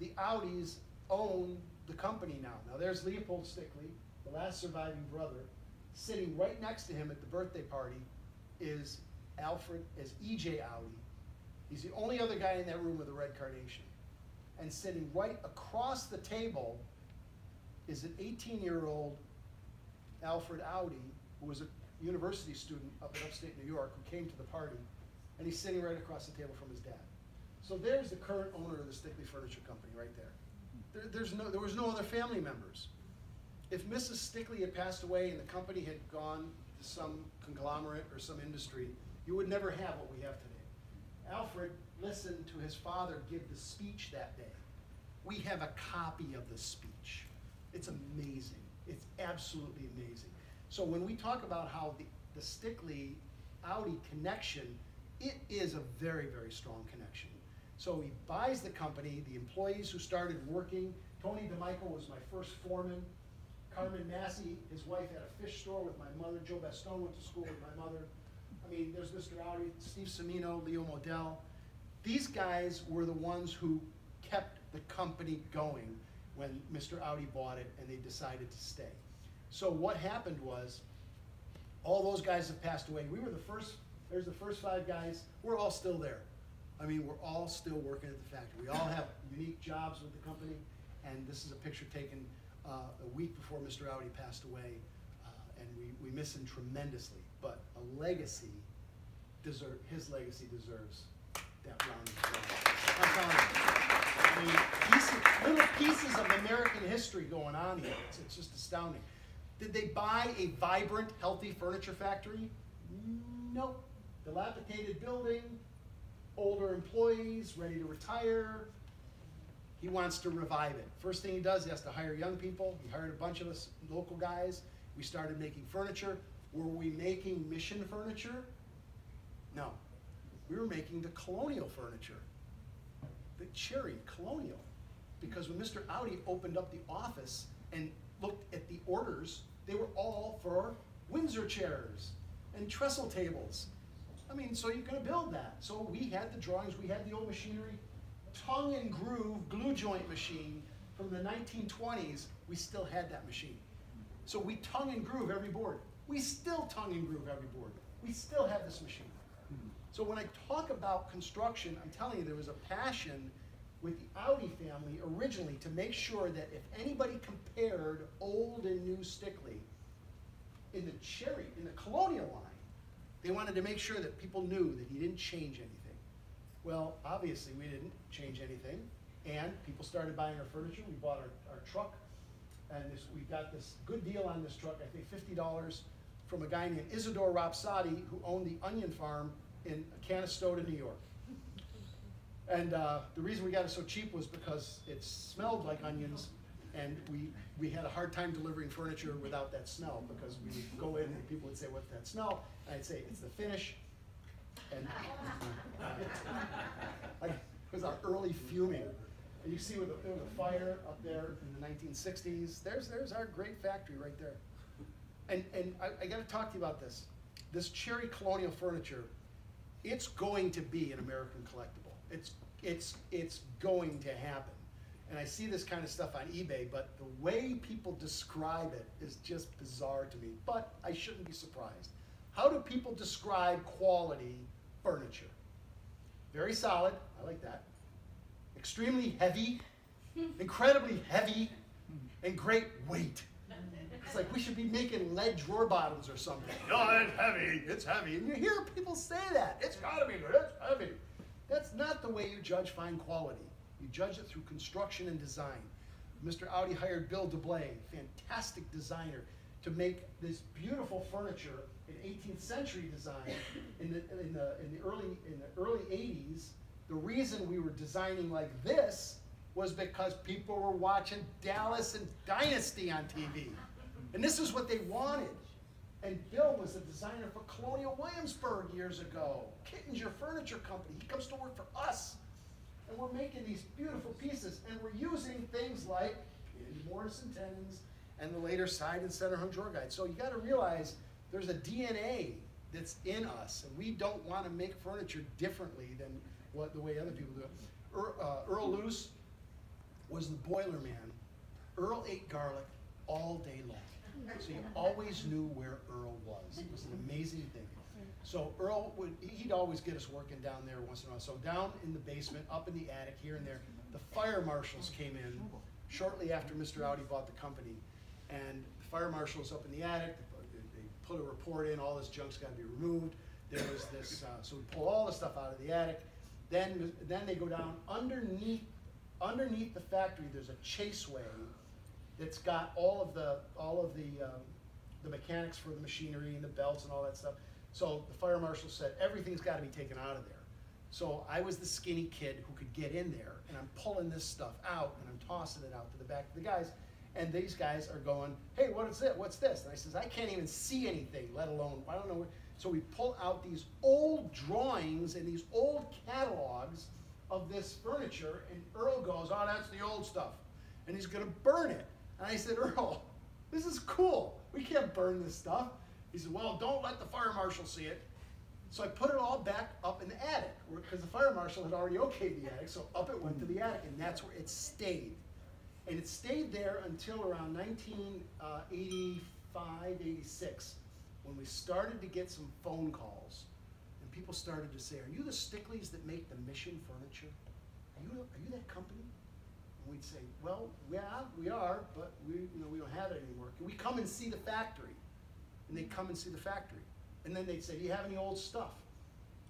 the Audis own the company now. Now there's Leopold Stickley, the last surviving brother. Sitting right next to him at the birthday party is Alfred, is E.J. Audi. He's the only other guy in that room with a red carnation. And sitting right across the table is an 18-year-old Alfred Audi, who was a university student up in upstate New York, who came to the party, and he's sitting right across the table from his dad. So there's the current owner of the Stickley Furniture Company right there. there there's no, there was no other family members. If Mrs. Stickley had passed away and the company had gone to some conglomerate or some industry, you would never have what we have today. Alfred listened to his father give the speech that day. We have a copy of the speech. It's amazing. It's absolutely amazing. So when we talk about how the, the Stickley Audi connection, it is a very, very strong connection. So he buys the company, the employees who started working, Tony DeMichael was my first foreman. Carmen Massey, his wife had a fish store with my mother. Joe Bastone went to school with my mother. I mean, there's Mr. Audi, Steve Semino, Leo Modell. These guys were the ones who kept the company going when Mr. Audi bought it and they decided to stay. So what happened was, all those guys have passed away. We were the first, there's the first five guys, we're all still there. I mean, we're all still working at the factory. We all have unique jobs with the company, and this is a picture taken uh, a week before Mr. Audi passed away, uh, and we, we miss him tremendously. But a legacy deserve, his legacy deserves that round of applause. Telling you. Um, mean, little pieces of American history going on here. It's, it's just astounding. Did they buy a vibrant, healthy furniture factory? Nope. Dilapidated building, older employees ready to retire. He wants to revive it. First thing he does, he has to hire young people. He hired a bunch of us local guys. We started making furniture. Were we making mission furniture? No. We were making the colonial furniture, the cherry colonial. Because when Mr. Audi opened up the office and looked at the orders, they were all for Windsor chairs and trestle tables. I mean, so you're to build that. So we had the drawings, we had the old machinery, tongue and groove glue joint machine from the 1920s. We still had that machine. So we tongue and groove every board. We still tongue and groove every board. We still have this machine. So when I talk about construction, I'm telling you, there was a passion with the Audi family originally to make sure that if anybody compared old and new Stickley in the cherry, in the colonial line, they wanted to make sure that people knew that he didn't change anything. Well, obviously, we didn't change anything, and people started buying our furniture. We bought our, our truck, and this, we got this good deal on this truck, I think $50 from a guy named Isidore Rapsadi, who owned the onion farm in Canastota, New York. And uh, the reason we got it so cheap was because it smelled like onions, and we, we had a hard time delivering furniture without that smell, because we would go in and people would say, what's that smell? And I'd say, it's the finish. And it was our early fuming. And you see with the, with the fire up there in the 1960s, there's, there's our great factory right there. And, and I, I gotta talk to you about this. This cherry colonial furniture, it's going to be an American collectible. It's, it's, it's going to happen. And I see this kind of stuff on eBay, but the way people describe it is just bizarre to me. But I shouldn't be surprised. How do people describe quality furniture? Very solid, I like that. Extremely heavy, incredibly heavy, and great weight. It's like we should be making lead drawer bottoms or something. No, it's heavy, it's heavy. And you hear people say that. It's gotta be good, it's heavy. That's not the way you judge fine quality. You judge it through construction and design. Mr. Audi hired Bill DeBlay, fantastic designer, to make this beautiful furniture in 18th century design in the, in the, in the early in the early 80s. The reason we were designing like this was because people were watching Dallas and Dynasty on TV. And this is what they wanted. And Bill was the designer for Colonial Williamsburg years ago. Kittinger Furniture Company. He comes to work for us. And we're making these beautiful pieces. And we're using things like Andy Morrison tenons and the later side and center hung drawer guide. So you got to realize there's a DNA that's in us. And we don't want to make furniture differently than what the way other people do it. Earl, uh, Earl Luce was the boiler man. Earl ate garlic all day long. So you always knew where Earl was. It was an amazing thing. So Earl would, he'd always get us working down there once in a while. So down in the basement, up in the attic, here and there, the fire marshals came in shortly after Mr. Audi bought the company. And the fire marshals up in the attic, they put a report in, all this junk's gotta be removed. There was this, uh, so we pull all the stuff out of the attic. Then, then they go down underneath, underneath the factory, there's a chaseway that's got all of the, all of the, um, the mechanics for the machinery and the belts and all that stuff. So the fire marshal said, everything's gotta be taken out of there. So I was the skinny kid who could get in there, and I'm pulling this stuff out, and I'm tossing it out to the back of the guys. And these guys are going, hey, what is it? What's this? And I says, I can't even see anything, let alone, I don't know. what-" So we pull out these old drawings and these old catalogs of this furniture, and Earl goes, oh, that's the old stuff. And he's gonna burn it. And I said, Earl, this is cool. We can't burn this stuff. He said, well, don't let the fire marshal see it. So I put it all back up in the attic, because the fire marshal had already okayed the attic, so up it went to the attic, and that's where it stayed. And it stayed there until around 1985, uh, 86, when we started to get some phone calls. And people started to say, are you the Stickleys that make the Mission furniture? Are you, are you that company? And we'd say, well, yeah, we are, but we, you know, we don't have it anymore. Can we come and see the factory? And they'd come and see the factory. And then they'd say, do you have any old stuff?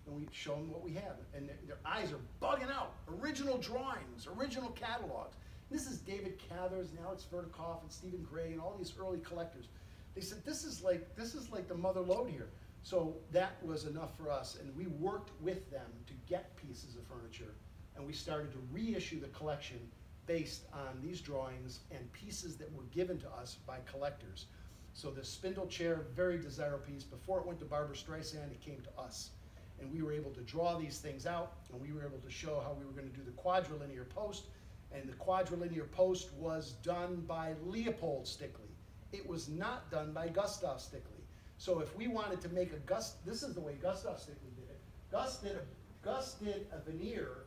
And we'd show them what we have. And their, their eyes are bugging out. Original drawings, original catalogs. This is David Cathers and Alex Vertikoff and Stephen Gray and all these early collectors. They said, this is like, this is like the mother lode here. So that was enough for us. And we worked with them to get pieces of furniture. And we started to reissue the collection based on these drawings and pieces that were given to us by collectors. So the spindle chair, very desirable piece. Before it went to Barbra Streisand, it came to us. And we were able to draw these things out, and we were able to show how we were gonna do the quadrilinear post. And the quadrilinear post was done by Leopold Stickley. It was not done by Gustav Stickley. So if we wanted to make a Gust, this is the way Gustav Stickley did it. Gus did a, Gus did a veneer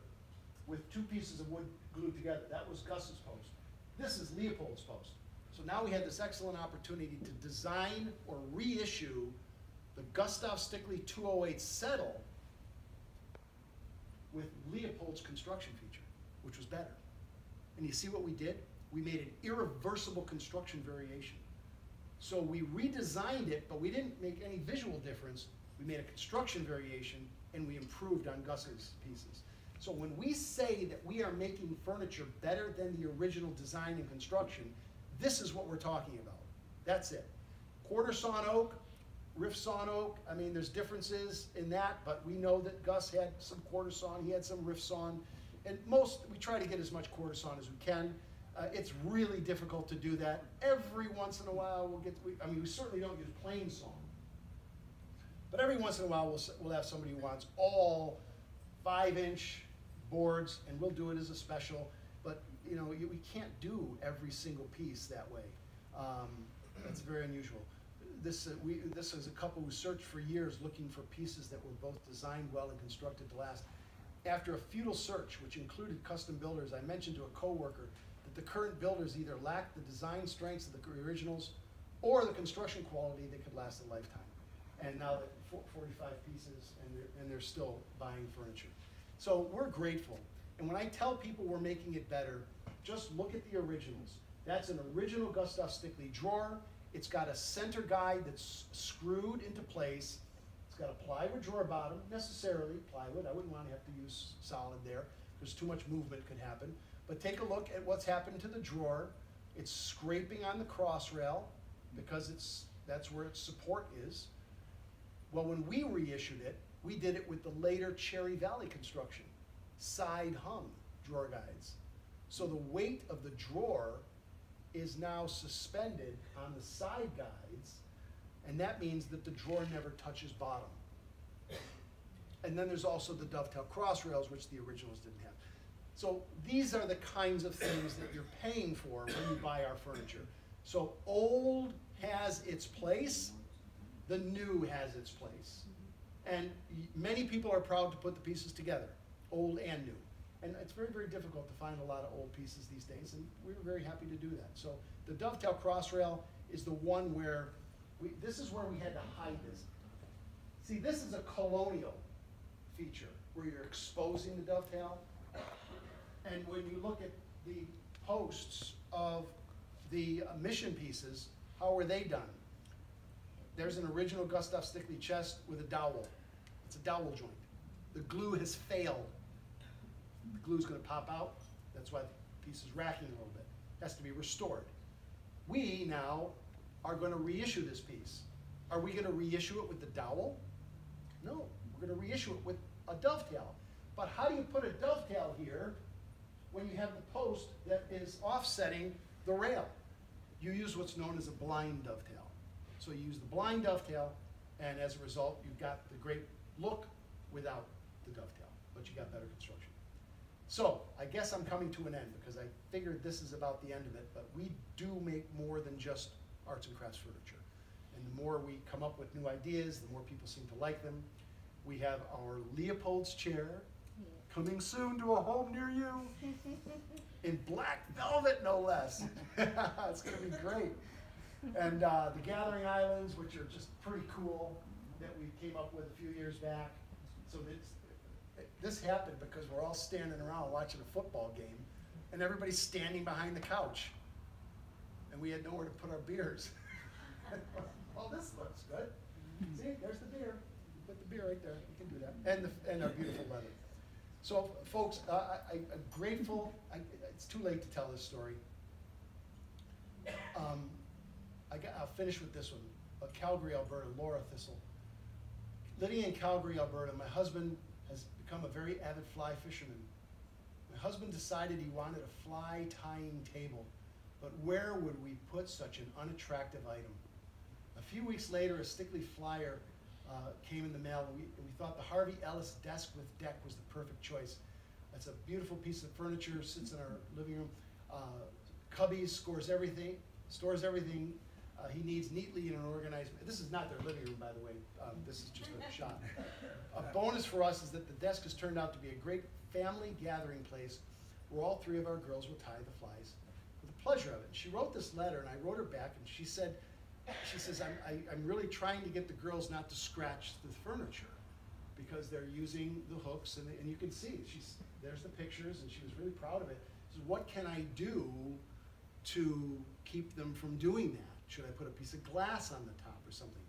with two pieces of wood glued together. That was Gus's post. This is Leopold's post. So now we had this excellent opportunity to design or reissue the Gustav Stickley 208 settle with Leopold's construction feature, which was better. And you see what we did? We made an irreversible construction variation. So we redesigned it, but we didn't make any visual difference. We made a construction variation and we improved on Gus's pieces. So when we say that we are making furniture better than the original design and construction, this is what we're talking about. That's it. Quarter sawn oak, rift sawn oak, I mean, there's differences in that, but we know that Gus had some quarter sawn, he had some rift sawn, and most, we try to get as much quarter sawn as we can. Uh, it's really difficult to do that. Every once in a while, we'll get, we, I mean, we certainly don't use plain sawn. But every once in a while, we'll, we'll have somebody who wants all five inch boards, and we'll do it as a special, but, you know, we can't do every single piece that way. Um, that's very unusual. this, uh, we, this is a couple who searched for years looking for pieces that were both designed well and constructed to last. After a futile search, which included custom builders, I mentioned to a coworker that the current builders either lacked the design strengths of the originals or the construction quality that could last a lifetime. And now that four- forty-five pieces and they're, and they're still buying furniture. So we're grateful. And when I tell people we're making it better, just look at the originals. That's an original Gustav Stickley drawer. It's got a center guide that's screwed into place. It's got a plywood drawer bottom, necessarily plywood. I wouldn't want to have to use solid there because too much movement could happen. But take a look at what's happened to the drawer. It's scraping on the cross rail because it's that's where its support is. Well, when we reissued it, we did it with the later Cherry Valley construction, side hung drawer guides. So the weight of the drawer is now suspended on the side guides, and that means that the drawer never touches bottom. And then there's also the dovetail cross rails, which the originals didn't have. So these are the kinds of things that you're paying for when you buy our furniture. So old has its place, the new has its place. And many people are proud to put the pieces together, old and new. And it's very, very difficult to find a lot of old pieces these days, and we were very happy to do that. So the dovetail crossrail is the one where we, this is where we had to hide this. See, this is a colonial feature where you're exposing the dovetail. And when you look at the posts of the mission pieces, how were they done? There's an original Gustav Stickley chest with a dowel. It's a dowel joint. The glue has failed. The glue's gonna pop out. That's why the piece is racking a little bit. It has to be restored. We now are gonna reissue this piece. Are we gonna reissue it with the dowel? No, we're gonna reissue it with a dovetail. But how do you put a dovetail here when you have the post that is offsetting the rail? You use what's known as a blind dovetail. So you use the blind dovetail, and as a result, you've got the great look without the dovetail, but you got better construction. So, I guess I'm coming to an end, because I figured this is about the end of it, but we do make more than just arts and crafts furniture. And the more we come up with new ideas, the more people seem to like them. We have our Leopold's chair, coming soon to a home near you, in black velvet, no less. it's gonna be great. And uh, the Gathering Islands, which are just pretty cool, that we came up with a few years back. So this, this happened because we're all standing around watching a football game, and everybody's standing behind the couch, and we had nowhere to put our beers. well, this looks good. See, there's the beer. Put the beer right there. You can do that, and the, and our beautiful leather. So, folks, uh, I, I'm grateful. I, it's too late to tell this story. Um, I got, I'll finish with this one. Calgary, Alberta, Laura Thistle. Living in Calgary, Alberta, my husband has become a very avid fly fisherman. My husband decided he wanted a fly tying table, but where would we put such an unattractive item? A few weeks later, a Stickley flyer uh, came in the mail, and we, and we thought the Harvey Ellis desk with deck was the perfect choice. It's a beautiful piece of furniture, sits in our living room. Uh, Cubbies scores everything, stores everything uh, he needs neatly in an organized. This is not their living room, by the way. Um, this is just a shot. A bonus for us is that the desk has turned out to be a great family gathering place where all three of our girls will tie the flies with the pleasure of it. And She wrote this letter, and I wrote her back, and she said, she says, I'm, I, I'm really trying to get the girls not to scratch the furniture because they're using the hooks, and, and you can see, she's, there's the pictures, and she was really proud of it. She said, what can I do to keep them from doing that? Should I put a piece of glass on the top or something?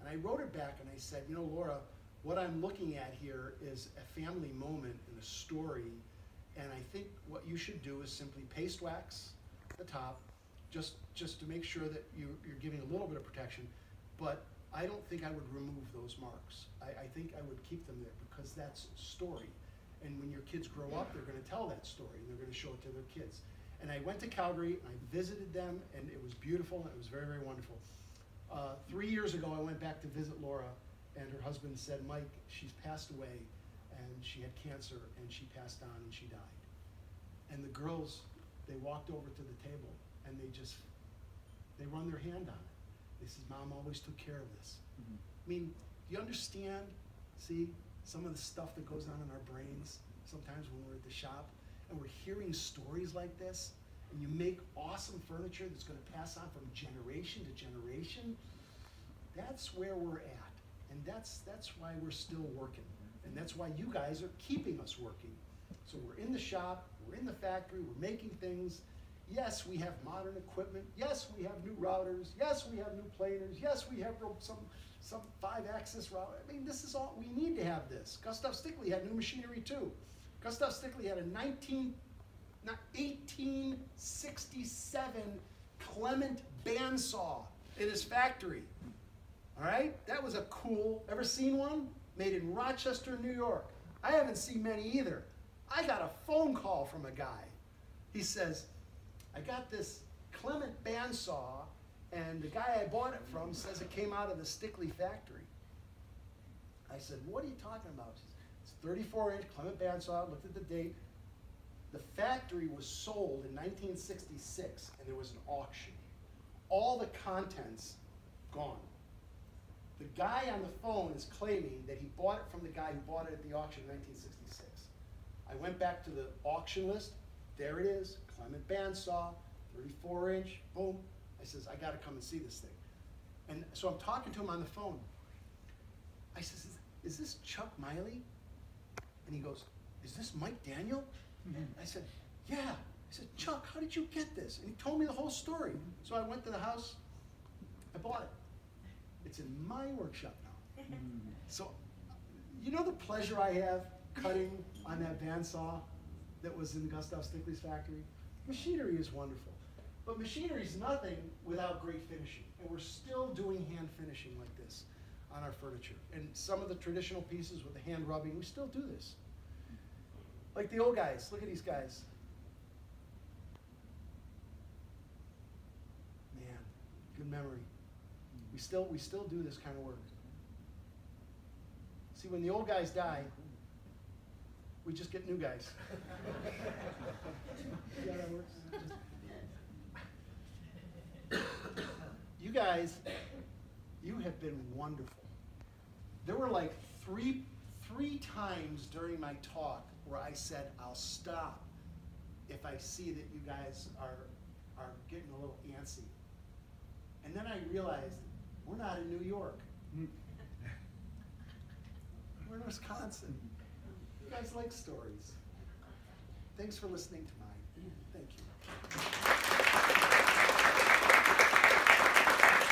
And I wrote her back and I said, you know, Laura, what I'm looking at here is a family moment and a story, and I think what you should do is simply paste wax the top, just just to make sure that you, you're giving a little bit of protection. But I don't think I would remove those marks. I, I think I would keep them there because that's story. And when your kids grow up, they're going to tell that story and they're going to show it to their kids. And I went to Calgary and I visited them, and it was beautiful and it was very, very wonderful. Uh, three years ago, I went back to visit Laura, and her husband said, Mike, she's passed away, and she had cancer, and she passed on, and she died. And the girls, they walked over to the table, and they just, they run their hand on it. They says, Mom always took care of this. I mean, do you understand, see, some of the stuff that goes on in our brains sometimes when we're at the shop and we're hearing stories like this and you make awesome furniture that's gonna pass on from generation to generation? That's where we're at. And that's, that's why we're still working. And that's why you guys are keeping us working. So we're in the shop, we're in the factory, we're making things. Yes, we have modern equipment. Yes, we have new routers. Yes, we have new planers. Yes, we have some, some five-axis router. I mean, this is all, we need to have this. Gustav Stickley had new machinery too. Gustav Stickley had a nineteen, not eighteen sixty-seven Clement bandsaw in his factory. All right, that was a cool. Ever seen one? Made in Rochester, New York. I haven't seen many either. I got a phone call from a guy. He says, "I got this Clement bandsaw, and the guy I bought it from says it came out of the Stickley factory." I said, "What are you talking about?" It's 34 inch Clement bandsaw. Looked at the date. The factory was sold in 1966, and there was an auction. All the contents gone. The guy on the phone is claiming that he bought it from the guy who bought it at the auction in 1966. I went back to the auction list. There it is, Clement bandsaw, 34 inch. Boom. I says, I got to come and see this thing. And so I'm talking to him on the phone. I says, is this Chuck Miley? And he goes, Is this Mike Danial? And I said, Yeah. I said, Chuck, how did you get this? And he told me the whole story. So I went to the house, I bought it. It's in my workshop now. Mm. So, you know the pleasure I have cutting on that bandsaw that was in Gustav Stickley's factory? Machinery is wonderful. But machinery is nothing without great finishing. And we're still doing hand finishing like this on our furniture. And some of the traditional pieces with the hand rubbing, we still do this. Like the old guys, look at these guys. Man, good memory. We still we still do this kind of work. See, when the old guys die, we just get new guys. See how that works? You guys, you have been wonderful. There were like three three times during my talk where I said I'll stop if I see that you guys are are getting a little antsy. And then I realized we're not in New York. We're in Wisconsin. You guys like stories. Thanks for listening to mine. Thank you.